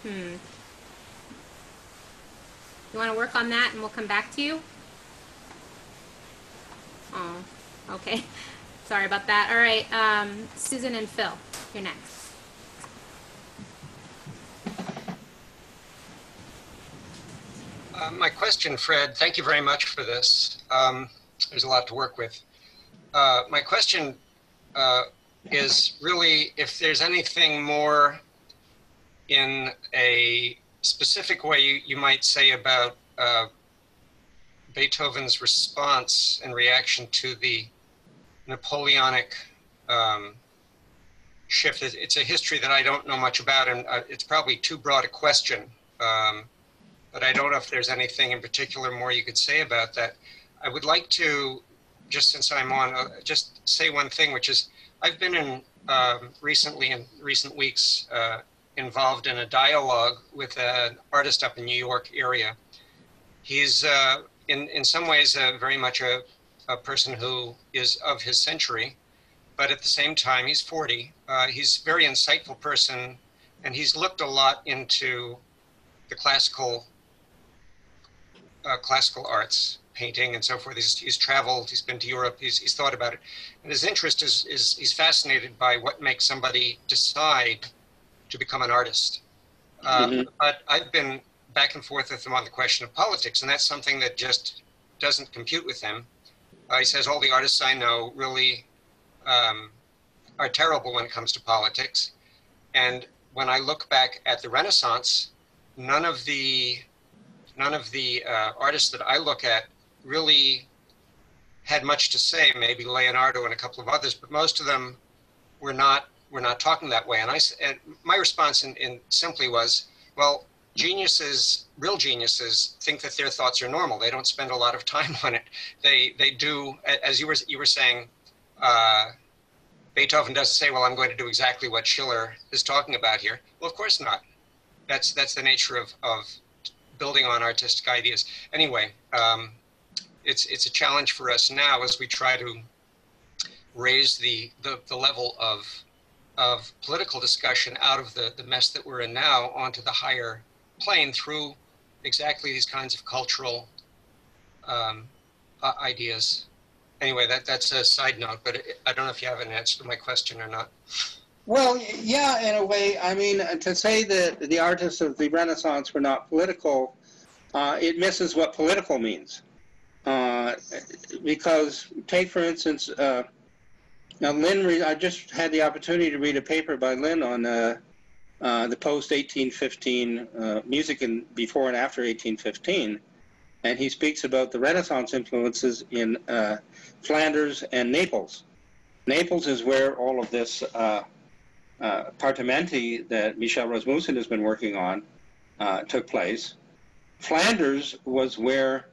Hmm. You want to work on that and we'll come back to you? Oh, okay. [LAUGHS] Sorry about that. All right, um, Susan and Phil, you're next. Uh, my question, Fred, thank you very much for this. Um, there's a lot to work with. Uh, my question uh, is really if there's anything more in a specific way you, you might say about uh, Beethoven's response and reaction to the Napoleonic um, shift. It's a history that I don't know much about, and uh, it's probably too broad a question. Um, but I don't know if there's anything in particular more you could say about that. I would like to just since I'm on, uh, just say one thing, which is I've been in um, recently in recent weeks uh, involved in a dialogue with an artist up in New York area. He's uh, in in some ways uh, very much a, a person who is of his century, but at the same time he's 40. Uh, he's a very insightful person, and he's looked a lot into the classical uh, classical arts, painting and so forth. He's, he's traveled, he's been to Europe, he's, he's thought about it. And his interest is, is he's fascinated by what makes somebody decide to become an artist. Uh, Mhm. But I've been back and forth with him on the question of politics, and that's something that just doesn't compute with him. Uh, he says all the artists I know really um, are terrible when it comes to politics. And when I look back at the Renaissance, none of the none of the uh, artists that I look at really had much to say. Maybe Leonardo and a couple of others, but most of them were not were not talking that way. And I and my response in, in simply was, well, geniuses, real geniuses, think that their thoughts are normal. They don't spend a lot of time [LAUGHS] on it. They they do, as you were you were saying. Uh, Beethoven doesn't say, "Well, I'm going to do exactly what Schiller is talking about here." Well, of course not. That's that's the nature of of building on artistic ideas. Anyway, um, it's it's a challenge for us now as we try to raise the the, the level of of political discussion out of the, the mess that we're in now onto the higher plane through exactly these kinds of cultural um, uh, ideas. Anyway, that that's a side note, but I don't know if you have an answer to my question or not. Well, yeah, in a way. I mean, uh, to say that the artists of the Renaissance were not political, uh, it misses what political means. Uh, because, take for instance, uh, now Lynn, I just had the opportunity to read a paper by Lynn on uh, the post 1815 uh, music and before and after 1815, and he speaks about the Renaissance influences in uh, Flanders and Naples. Naples is where all of this uh, uh, Partimenti that Michelle Rasmussen has been working on took place. Flanders was where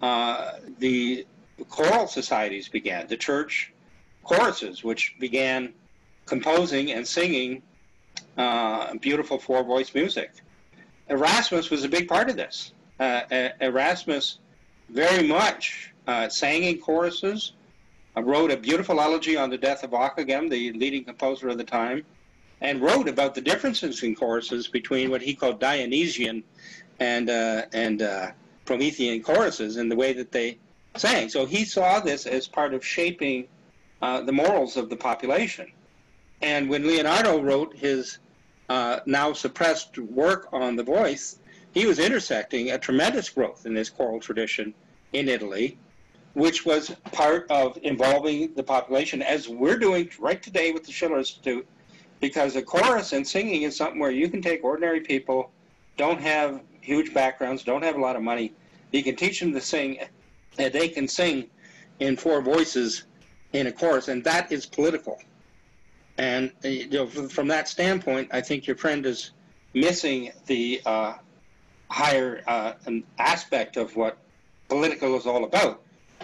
the choral societies began, the church choruses, which began composing and singing uh, beautiful four voice music. Erasmus was a big part of this. Uh, Erasmus very much uh, sang in choruses, uh, wrote a beautiful elegy on the death of Ockeghem, the leading composer of the time, and wrote about the differences in choruses between what he called Dionysian and uh, and Promethean choruses and the way that they sang. So he saw this as part of shaping the morals of the population. And when Leonardo wrote his uh, now suppressed work on the voice, he was intersecting a tremendous growth in this choral tradition in Italy, which was part of involving the population, as we're doing right today with the Schiller Institute, because a chorus and singing is something where you can take ordinary people, don't have huge backgrounds, don't have a lot of money, you can teach them to sing, and they can sing in four voices in a chorus, and that is political. And uh, you know, from that standpoint, I think your friend is missing the uh, higher uh, aspect of what political is all about.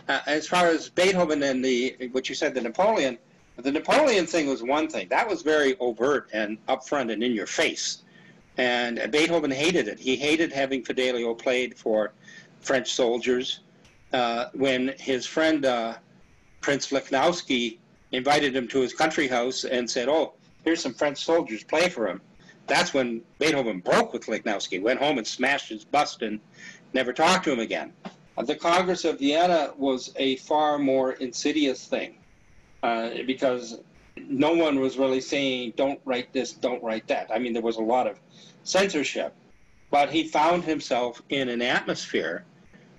Uh, as far as Beethoven and the what you said, the Napoleon, the Napoleon thing was one thing that was very overt and upfront and in your face. And Beethoven hated it. He hated having Fidelio played for French soldiers. Uh, when his friend uh, Prince Lichnowsky invited him to his country house and said, "Oh, here's some French soldiers, play for him." That's when Beethoven broke with Lichnowsky, went home and smashed his bust and never talked to him again. Uh, The Congress of Vienna was a far more insidious thing uh, because no one was really saying, "Don't write this, don't write that." I mean, there was a lot of censorship, but he found himself in an atmosphere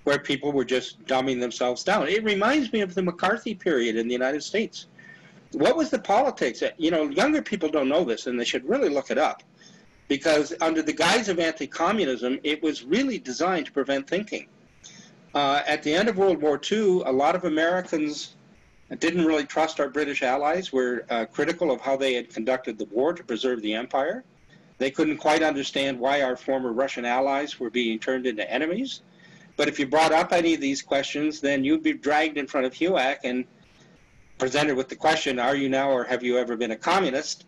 where people were just dumbing themselves down. It reminds me of the McCarthy period in the United States. What was the politics? You know, younger people don't know this, and they should really look it up. Because under the guise of anti communism, it was really designed to prevent thinking. Uh, at the end of World War II, a lot of Americans didn't really trust our British allies, were uh, critical of how they had conducted the war to preserve the empire. They couldn't quite understand why our former Russian allies were being turned into enemies. But if you brought up any of these questions, then you'd be dragged in front of HUAC and presented with the question, are you now or have you ever been a communist?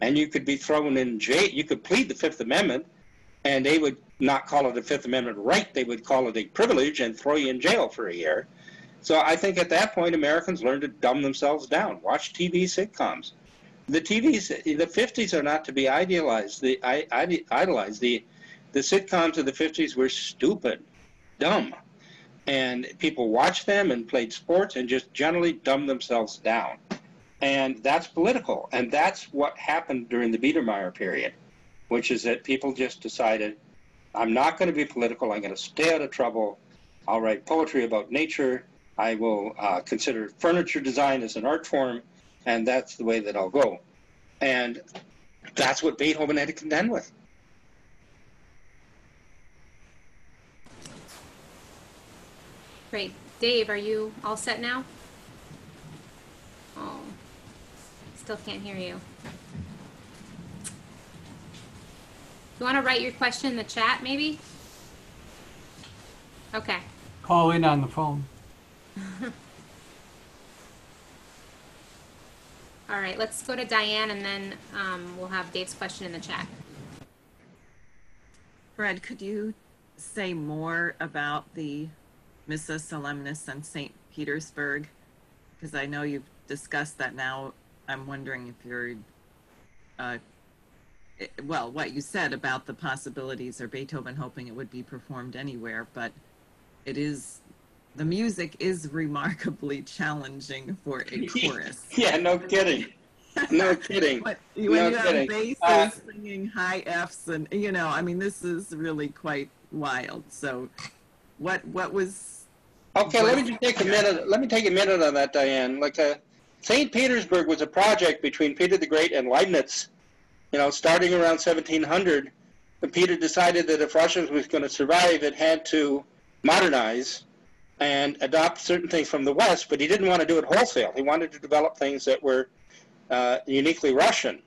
And you could be thrown in jail. You could plead the Fifth Amendment, and they would not call it a Fifth Amendment right. They would call it a privilege and throw you in jail for a year. So I think at that point, Americans learned to dumb themselves down. Watch TV sitcoms. The TVs, the 50s are not to be idealized. The I, I, idolized. The the sitcoms of the 50s were stupid, dumb, and people watched them and played sports and just generally dumbed themselves down. And that's political, and that's what happened during the Biedermeier period, which is that people just decided, I'm not going to be political. I'm going to stay out of trouble. I'll write poetry about nature. I will uh, consider furniture design as an art form, and that's the way that I'll go. And that's what Beethoven had to contend with. Great. Dave, are you all set now? Oh, still can't hear you. You want to write your question in the chat, maybe? Okay. Call in on the phone. [LAUGHS] All right, let's go to Diane and then um, we'll have Dave's question in the chat. Fred, could you say more about the Missa Solemnis and St. Petersburg? Because I know you've discussed that now. I'm wondering if you're, uh, it- well, what you said about the possibilities or Beethoven hoping it would be performed anywhere, but it is, the music is remarkably [LAUGHS] challenging for a [LAUGHS] chorus. Yeah, no kidding. No [LAUGHS] kidding. But No when you have kidding. basses Uh, singing high Fs and you know, I mean, this is really quite wild. So, what what was? Okay, let me just take a minute. Let me take a minute on that, Diane. Like, uh, St. Petersburg was a project between Peter the Great and Leibniz. You know, starting around 1700, but Peter decided that if Russia was going to survive, it had to modernize and adopt certain things from the West. But he didn't want to do it wholesale. He wanted to develop things that were uh, uniquely Russian.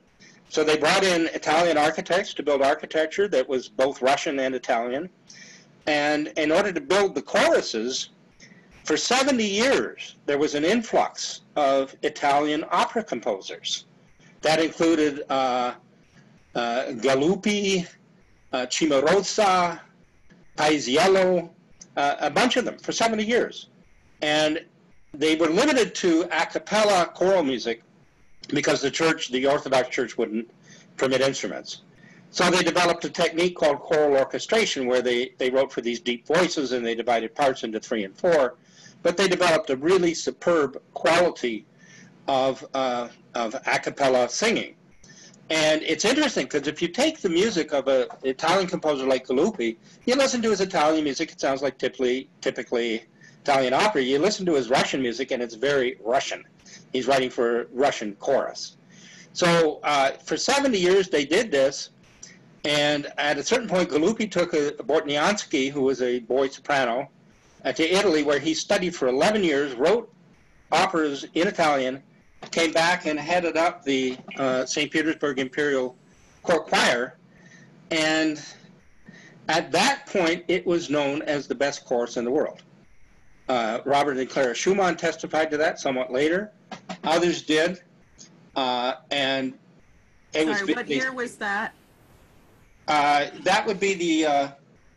So they brought in Italian architects to build architecture that was both Russian and Italian. And in order to build the choruses, for 70 years, there was an influx of Italian opera composers. That included uh, uh, Galuppi, uh, Cimarosa, Paisiello, uh, a bunch of them for 70 years. And they were limited to a cappella choral music because the church, the Orthodox Church, wouldn't permit instruments. So they developed a technique called choral orchestration where they, they wrote for these deep voices and they divided parts into three and four. But they developed a really superb quality of, uh, of a cappella singing. And it's interesting because if you take the music of an Italian composer like Galuppi, you listen to his Italian music, it sounds like typically, typically Italian opera. You listen to his Russian music, and it's very Russian. He's writing for Russian chorus. So uh, for 70 years, they did this. And at a certain point, Galuppi took a, Bortniansky, who was a boy soprano, uh, to Italy, where he studied for 11 years, wrote operas in Italian, came back and headed up the uh, St. Petersburg Imperial Court Choir. And at that point, it was known as the best chorus in the world. Uh, Robert and Clara Schumann testified to that somewhat later. Others did. Uh, and it was what year was that? uh, that would be the uh,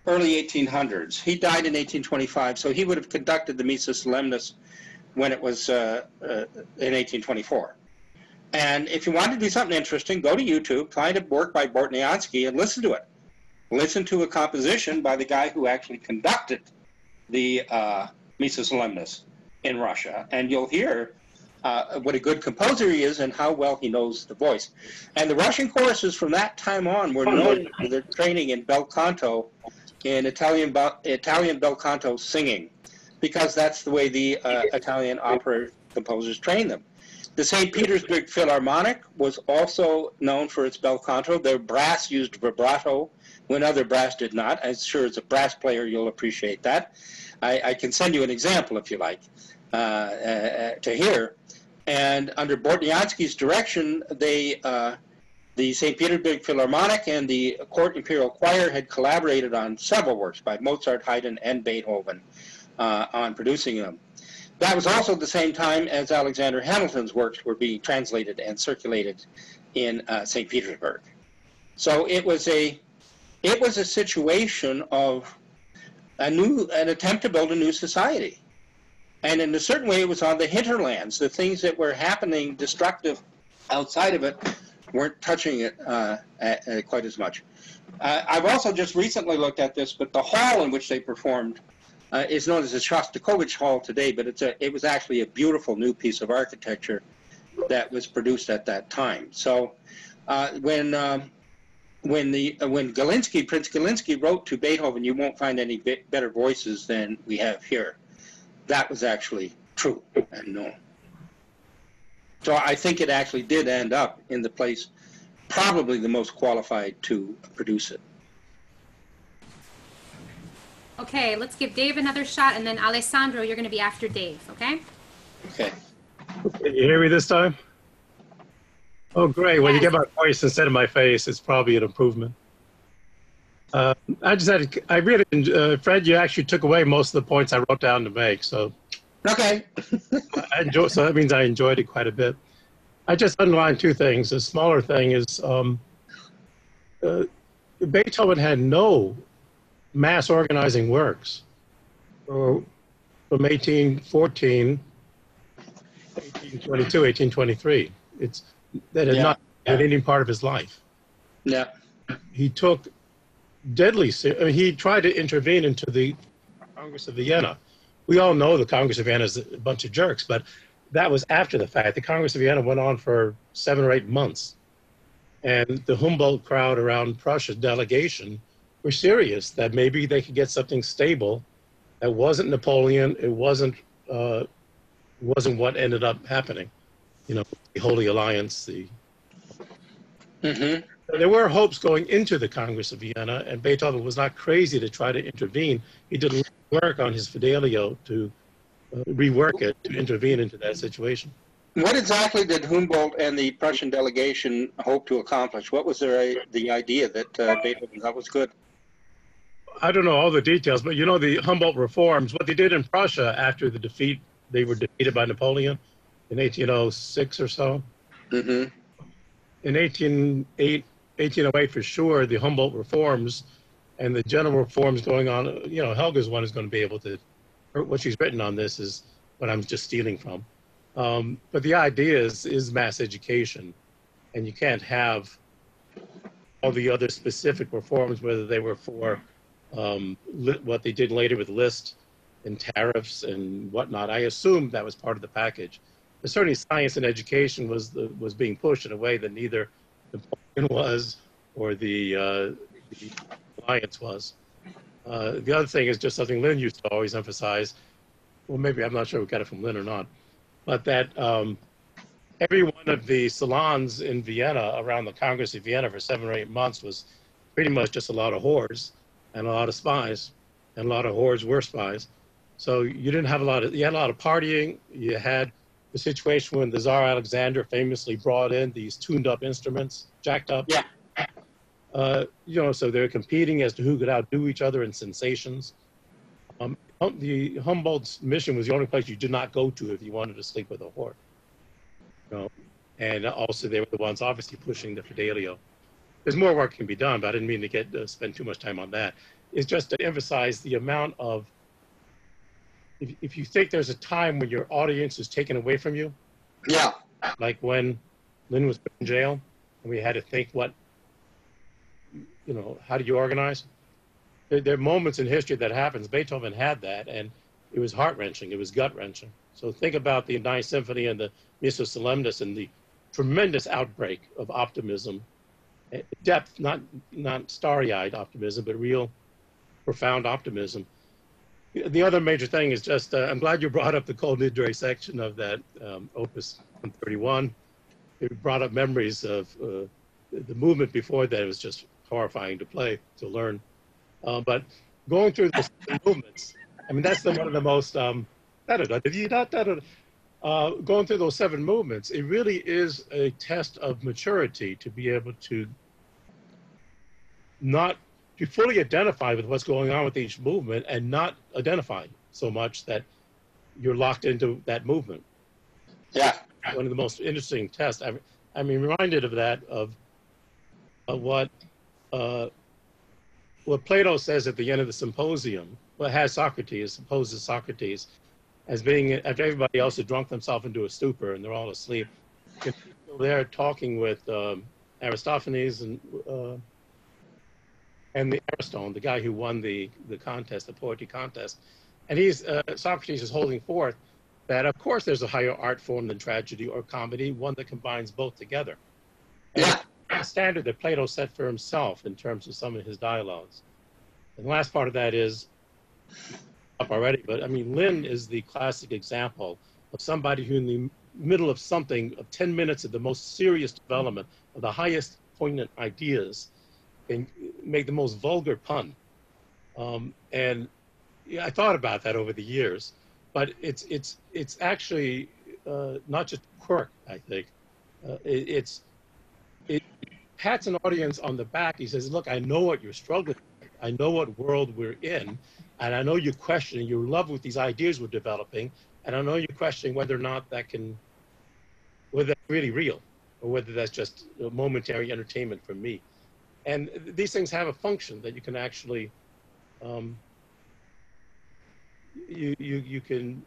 early 1800s. He died in 1825, so he would have conducted the Missa Solemnis when it was uh, uh, in 1824. And if you want to do something interesting, go to YouTube, find a work by Bortniansky, and listen to it. Listen to a composition by the guy who actually conducted the uh, Missa Solemnis in Russia, and you'll hear uh, what a good composer he is and how well he knows the voice. And the Russian choruses from that time on were known for their training in bel canto, in Italian Italian bel canto singing, because that's the way the uh, Italian opera composers train them. The St. Petersburg Philharmonic was also known for its bel canto. Their brass used vibrato when other brass did not. I'm sure as a brass player you'll appreciate that. I, I can send you an example if you like uh, uh, to hear. And under Bortniansky's direction, they uh, the St. Petersburg Philharmonic and the Court Imperial Choir had collaborated on several works by Mozart, Haydn, and Beethoven uh, on producing them. That was also the same time as Alexander Hamilton's works were being translated and circulated in uh, St. Petersburg. So it was a it was a situation of a new an attempt to build a new society. And in a certain way, it was on the hinterlands. The things that were happening destructive outside of it weren't touching it uh, at, at quite as much. Uh, I've also just recently looked at this, but the hall in which they performed uh, is known as the Shostakovich Hall today, but it's a, it was actually a beautiful new piece of architecture that was produced at that time. So uh, when um, when the uh, when Galinsky, Prince Galinsky wrote to Beethoven, "You won't find any be- better voices than we have here," that was actually true and known. So I think it actually did end up in the place probably the most qualified to produce it. Okay, let's give Dave another shot, and then Alessandro, you're going to be after Dave, okay? Okay. Can you hear me this time? Oh, great. When you get my voice instead of my face, it's probably an improvement. Uh, I just had, I really, uh, Fred, you actually took away most of the points I wrote down to make. So Okay. I enjoy, so that means I enjoyed it quite a bit. I just underlined two things. The smaller thing is um, uh, Beethoven had no mass organizing works for, from 1814, 1822, 1823. It's that had Yeah. not been any part of his life. Yeah. He took deadly. I mean, he tried to intervene into the Congress of Vienna. We all know the Congress of Vienna is a bunch of jerks, but that was after the fact. The Congress of Vienna went on for seven or eight months. And the Humboldt crowd around Prussia's delegation were serious that maybe they could get something stable that wasn't Napoleon, it wasn't, uh, wasn't what ended up happening. You know, the Holy Alliance, the hmm there were hopes going into the Congress of Vienna, and Beethoven was not crazy to try to intervene. He did a work on his Fidelio to uh, rework it to intervene into that situation. What exactly did Humboldt and the Prussian delegation hope to accomplish? What was their the idea that uh, Beethoven thought was good? I don't know all the details, but you know the Humboldt reforms. What they did in Prussia after the defeat, they were defeated by Napoleon in 1806 or so. hmm in 1808, 1808 for sure, the Humboldt reforms and the general reforms going on, you know, Helga's one is going to be able to, what she's written on this is what I'm just stealing from. Um, but the idea is, is mass education, and you can't have all the other specific reforms, whether they were for um, what they did later with list and tariffs and whatnot. I assume that was part of the package but certainly science and education was the, was being pushed in a way that neither Napoleon was or the, uh, the alliance was. Uh, the other thing is just something Lynn used to always emphasize. Well, maybe I'm not sure we got it from Lynn or not, but that um, every one of the salons in Vienna around the Congress of Vienna for seven or eight months was pretty much just a lot of whores and a lot of spies, and a lot of whores were spies. So you didn't have a lot of you had a lot of partying. You had the situation when the Tsar Alexander famously brought in these tuned up instruments, jacked up. Yeah. Uh, you know, so they're competing as to who could outdo each other in sensations. Um, the Humboldt's mission was the only place you did not go to if you wanted to sleep with a whore. You know, and also they were the ones obviously pushing the Fidelio. There's more work can be done, but I didn't mean to get uh, spend too much time on that. It's just to emphasize the amount of if, if you think there's a time when your audience is taken away from you, Yeah. like when Lynn was put in jail and we had to think what, you know, how do you organize? There, there are moments in history that happens. Beethoven had that and it was heart wrenching. It was gut wrenching. So think about the Ninth Symphony and the Missa Solemnis and the tremendous outbreak of optimism, eh, depth, not, not starry eyed optimism, but real profound optimism. The other major thing is just, uh, I'm glad you brought up the Kol Nidre section of that um, Opus 131. It brought up memories of uh, the movement before that. It was just horrifying to play, to learn. Uh, but going through the [LAUGHS] movements, I mean, that's the, one of the most, um, uh, going through those seven movements, it really is a test of maturity to be able to not to fully identify with what's going on with each movement and not identify so much that you're locked into that movement. Yeah. One of the most interesting tests. I, I'm reminded of that of, of what uh, what Plato says at the end of the symposium. What has Socrates supposes Socrates as being after everybody else had drunk themselves into a stupor and they're all asleep. They're talking with um, Aristophanes and uh, and the Aristone, the guy who won the the contest, the poetry contest, and he's uh, Socrates is holding forth that of course there's a higher art form than tragedy or comedy, one that combines both together. Yeah. Standard that Plato set for himself in terms of some of his dialogues. And the last part of that is up already, but I mean, Lynn is the classic example of somebody who, in the middle of something, of 10 minutes of the most serious development, of the highest poignant ideas, can make the most vulgar pun. Um, and yeah, I thought about that over the years, but it's it's it's actually uh, not just quirk. I think uh, it, it's it pats an audience on the back. He says, "Look, I know what you're struggling. With. I know what world we're in, and I know you're questioning. You're in love with these ideas we're developing, and I know you're questioning whether or not that can, whether that's really real, or whether that's just momentary entertainment for me." And these things have a function that you can actually, um, you you you can.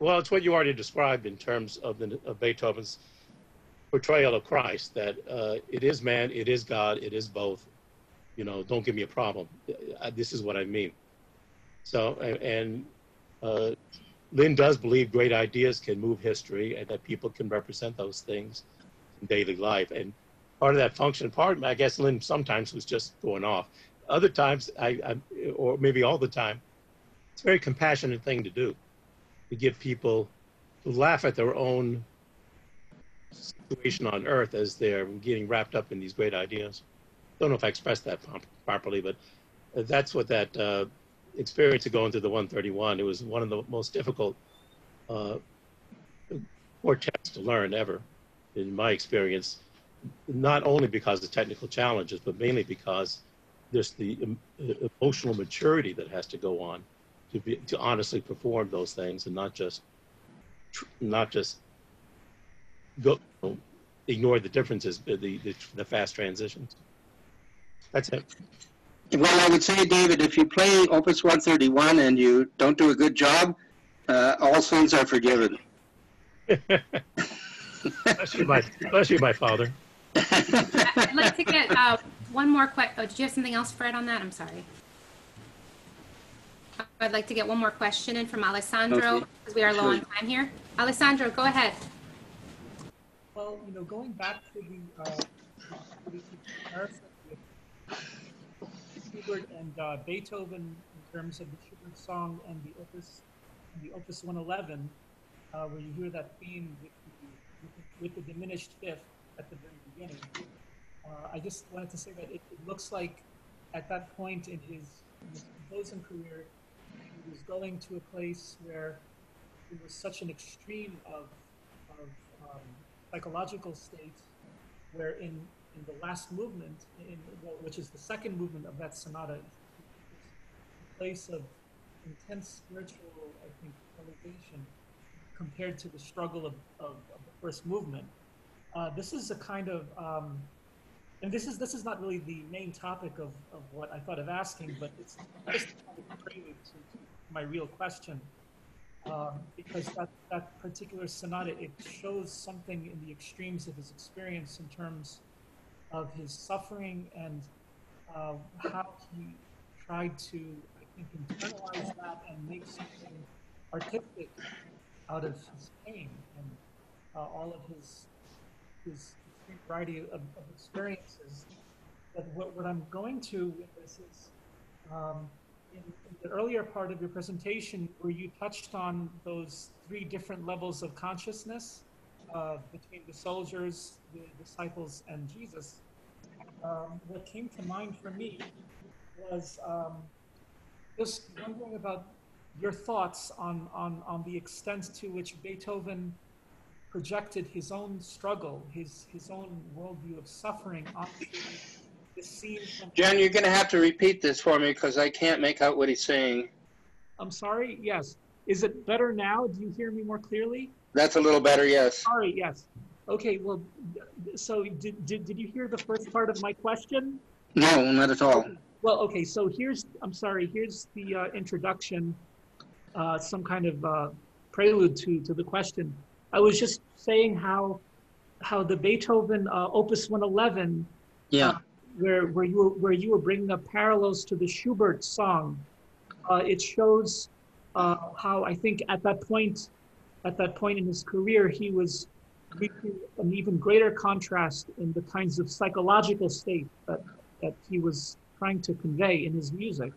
Well, it's what you already described in terms of the of Beethoven's portrayal of Christ that uh, it is man, it is God, it is both. You know, don't give me a problem. This is what I mean. So, and, and uh, Lynn does believe great ideas can move history and that people can represent those things in daily life. And part of that function, part, I guess Lynn sometimes was just going off. Other times, I, I, or maybe all the time, it's a very compassionate thing to do, to give people to laugh at their own situation on earth as they're getting wrapped up in these great ideas. Don't know if I expressed that prop- properly, but that's what that uh, experience of going through the 131. It was one of the most difficult uh, quartets to learn ever, in my experience. Not only because of technical challenges, but mainly because there's the em- emotional maturity that has to go on to be to honestly perform those things and not just not just go ignore the differences, the, the, the fast transitions. That's it. Well, I would say, David, if you play Opus 131 and you don't do a good job, uh, all sins are forgiven. [LAUGHS] [LAUGHS] bless, you, my, bless you, my father. I'd like to get uh, one more question. Oh, did you have something else, Fred, on that? I'm sorry. I'd like to get one more question in from Alessandro, Okay. because we are low on time here. Alessandro, go ahead. Well, you know, going back to the, uh, comparison with Schubert and uh, Beethoven in terms of the Schubert song and the Opus, the Opus 111, uh, where you hear that theme with the, with the, diminished fifth at the very beginning. Uh, I just wanted to say that it, it looks like at that point in his, in his composing career, he was going to a place where there was such an extreme of, of um, psychological state where in, in the last movement, in, which is the second movement of that sonata, place of intense spiritual, I think, elevation compared to the struggle of, of, of the first movement. Uh, this is a kind of, um, and this is this is not really the main topic of, of what I thought of asking, but it's just kind of to my real question um, because that, that particular sonata it shows something in the extremes of his experience in terms of his suffering and uh, how he tried to I think internalize that and make something artistic out of his pain and uh, all of his his variety of, of experiences. But what, what I'm going to with this is um, in, in the earlier part of your presentation where you touched on those three different levels of consciousness uh, between the soldiers, the disciples, and Jesus, um, what came to mind for me was um, just wondering about your thoughts on, on, on the extent to which Beethoven projected his own struggle, his, his own worldview of suffering onto the scene. From, Jen, you're going to have to repeat this for me because I can't make out what he's saying. I'm sorry, yes. Is it better now? Do you hear me more clearly? That's a little better, yes. Sorry, yes. Okay, well, so did, did, did you hear the first part of my question? No, not at all. Well, okay, so here's, I'm sorry, here's the uh, introduction, uh, some kind of uh, prelude to, to the question. I was just saying how, how the Beethoven uh, Opus 111, Yeah. Where, where, you were, where you were bringing up parallels to the Schubert song, uh, it shows uh, how I think at that point, at that point in his career, he was reaching an even greater contrast in the kinds of psychological state that, that he was trying to convey in his music.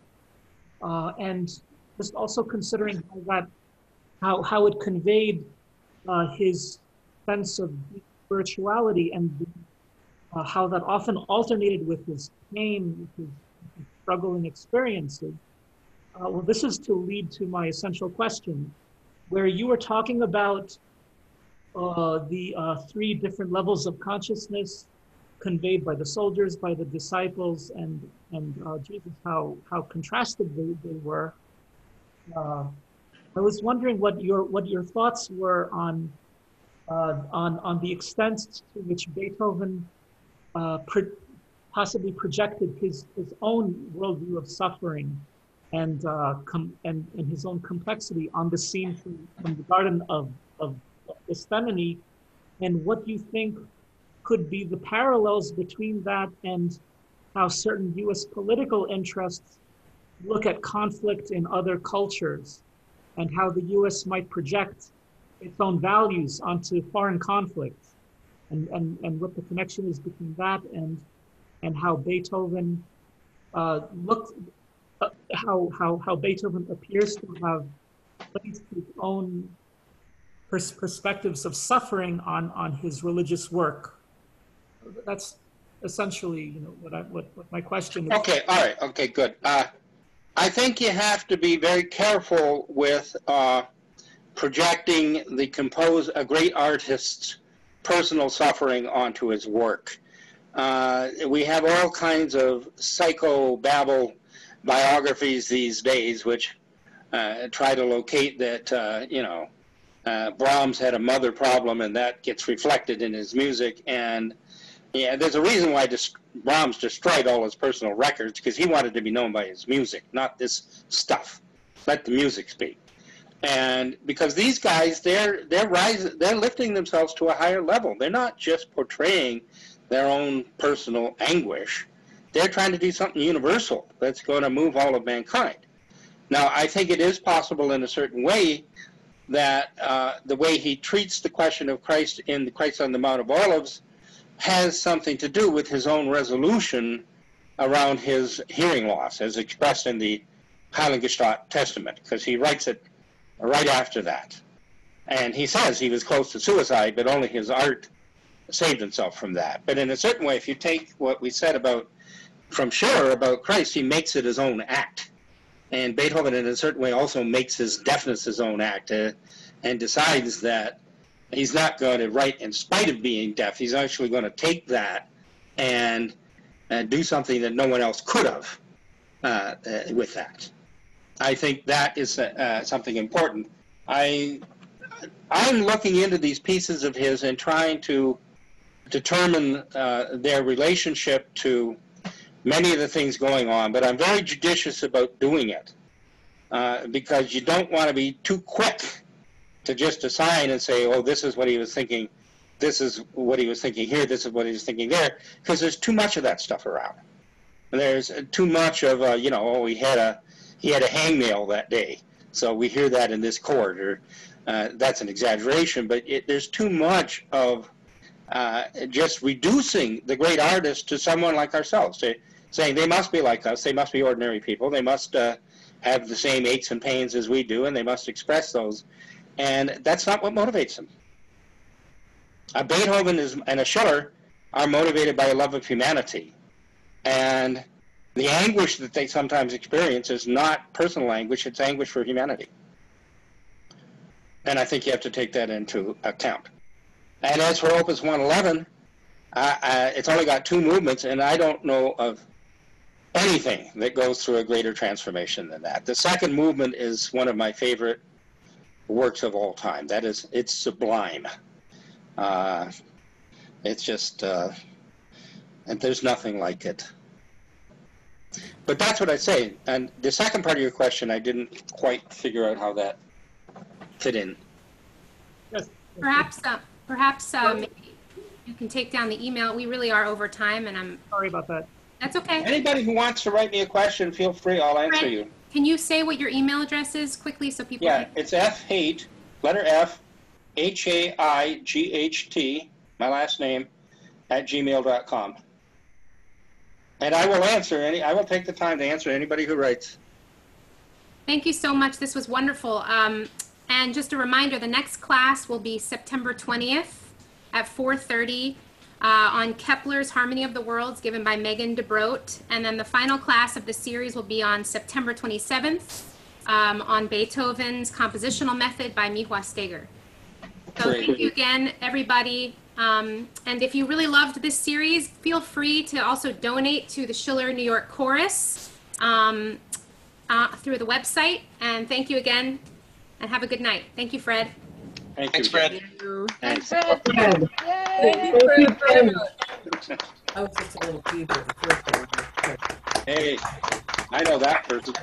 Uh, and just also considering how that, how, how it conveyed uh, his sense of spirituality and uh, how that often alternated with his pain, his struggle and experiences. Uh, well, this is to lead to my essential question, where you were talking about uh, the uh, three different levels of consciousness conveyed by the soldiers, by the disciples, and and uh, Jesus, how how contrasted they, they were. Uh, I was wondering what your what your thoughts were on uh, on on the extent to which Beethoven uh, pro- possibly projected his his own worldview of suffering and uh, and and his own complexity on the scene from, from the Garden of of Gethsemane, and what you think could be the parallels between that and how certain U.S. political interests look at conflict in other cultures, and how the U.S. might project its own values onto foreign conflicts, and and and what the connection is between that and and how Beethoven uh, looked. Uh, how, how, how Beethoven appears to have placed his own pers- perspectives of suffering on, on his religious work. That's essentially, you know, what I, what, what my question is. Okay, all right, okay, good. Uh, I think you have to be very careful with uh, projecting the compose a great artist's personal suffering onto his work. Uh, we have all kinds of psycho-babble biographies these days which uh, try to locate that, uh, you know, uh, Brahms had a mother problem and that gets reflected in his music. And yeah, there's a reason why dis- Brahms destroyed all his personal records because he wanted to be known by his music, not this stuff. Let the music speak. And because these guys, they're they're rising, they're lifting themselves to a higher level. They're not just portraying their own personal anguish. They're trying to do something universal that's going to move all of mankind. Now, I think it is possible in a certain way that uh, the way he treats the question of Christ in the Christ on the Mount of Olives has something to do with his own resolution around his hearing loss, as expressed in the Heiligenstadt Testament, because he writes it right after that. And he says he was close to suicide, but only his art saved himself from that. But in a certain way, if you take what we said about from Schiller about Christ, he makes it his own act. And Beethoven, in a certain way, also makes his deafness his own act uh, and decides that he's not going to write in spite of being deaf. He's actually going to take that and uh, do something that no one else could have uh, uh, with that. I think that is uh, something important. I, I'm looking into these pieces of his and trying to determine uh, their relationship to many of the things going on, but I'm very judicious about doing it uh, because you don't want to be too quick to just assign and say, oh, this is what he was thinking, this is what he was thinking here, this is what he was thinking there, because there's too much of that stuff around. There's too much of, uh, you know, oh, he had a he had a hangnail that day, so we hear that in this chord, or uh, that's an exaggeration, but it, there's too much of uh, just reducing the great artist to someone like ourselves, say, saying they must be like us, they must be ordinary people, they must uh, have the same aches and pains as we do, and they must express those. And that's not what motivates them. A Beethoven is, and a Schiller are motivated by a love of humanity. And The anguish that they sometimes experience is not personal anguish, it's anguish for humanity. And I think you have to take that into account. And as for Opus 111, uh, uh, it's only got two movements, and I don't know of anything that goes through a greater transformation than that. The second movement is one of my favorite works of all time. That is, it's sublime. Uh, it's just, uh, and there's nothing like it. But that's what I say. And the second part of your question, I didn't quite figure out how that fit in. Yes. Perhaps, uh, perhaps uh, maybe you can take down the email. We really are over time, and I'm. Sorry about that. That's okay. Anybody who wants to write me a question, feel free. I'll answer Fred, you. Can you say what your email address is quickly so people? Yeah, can- it's F Haight, letter F, H A I G H T, my last name, at gmail.com. And I will answer any, I will take the time to answer anybody who writes. Thank you so much. This was wonderful. Um, and just a reminder, the next class will be September 20th at 4:30 uh, on Kepler's Harmony of the Worlds, given by Megan Dobrodt. And then the final class of the series will be on September 27th um, on Beethoven's Compositional Method by Mihua Steger. So Great. thank you again, everybody. Um, and if you really loved this series, feel free to also donate to the Schiller New York Chorus um, uh, through the website. And thank you again, and have a good night. Thank you, Fred. Thank Thanks, you. Fred. Thanks. Thank you Fred, very much. I was just a little fever the first day. Hey, I know that person.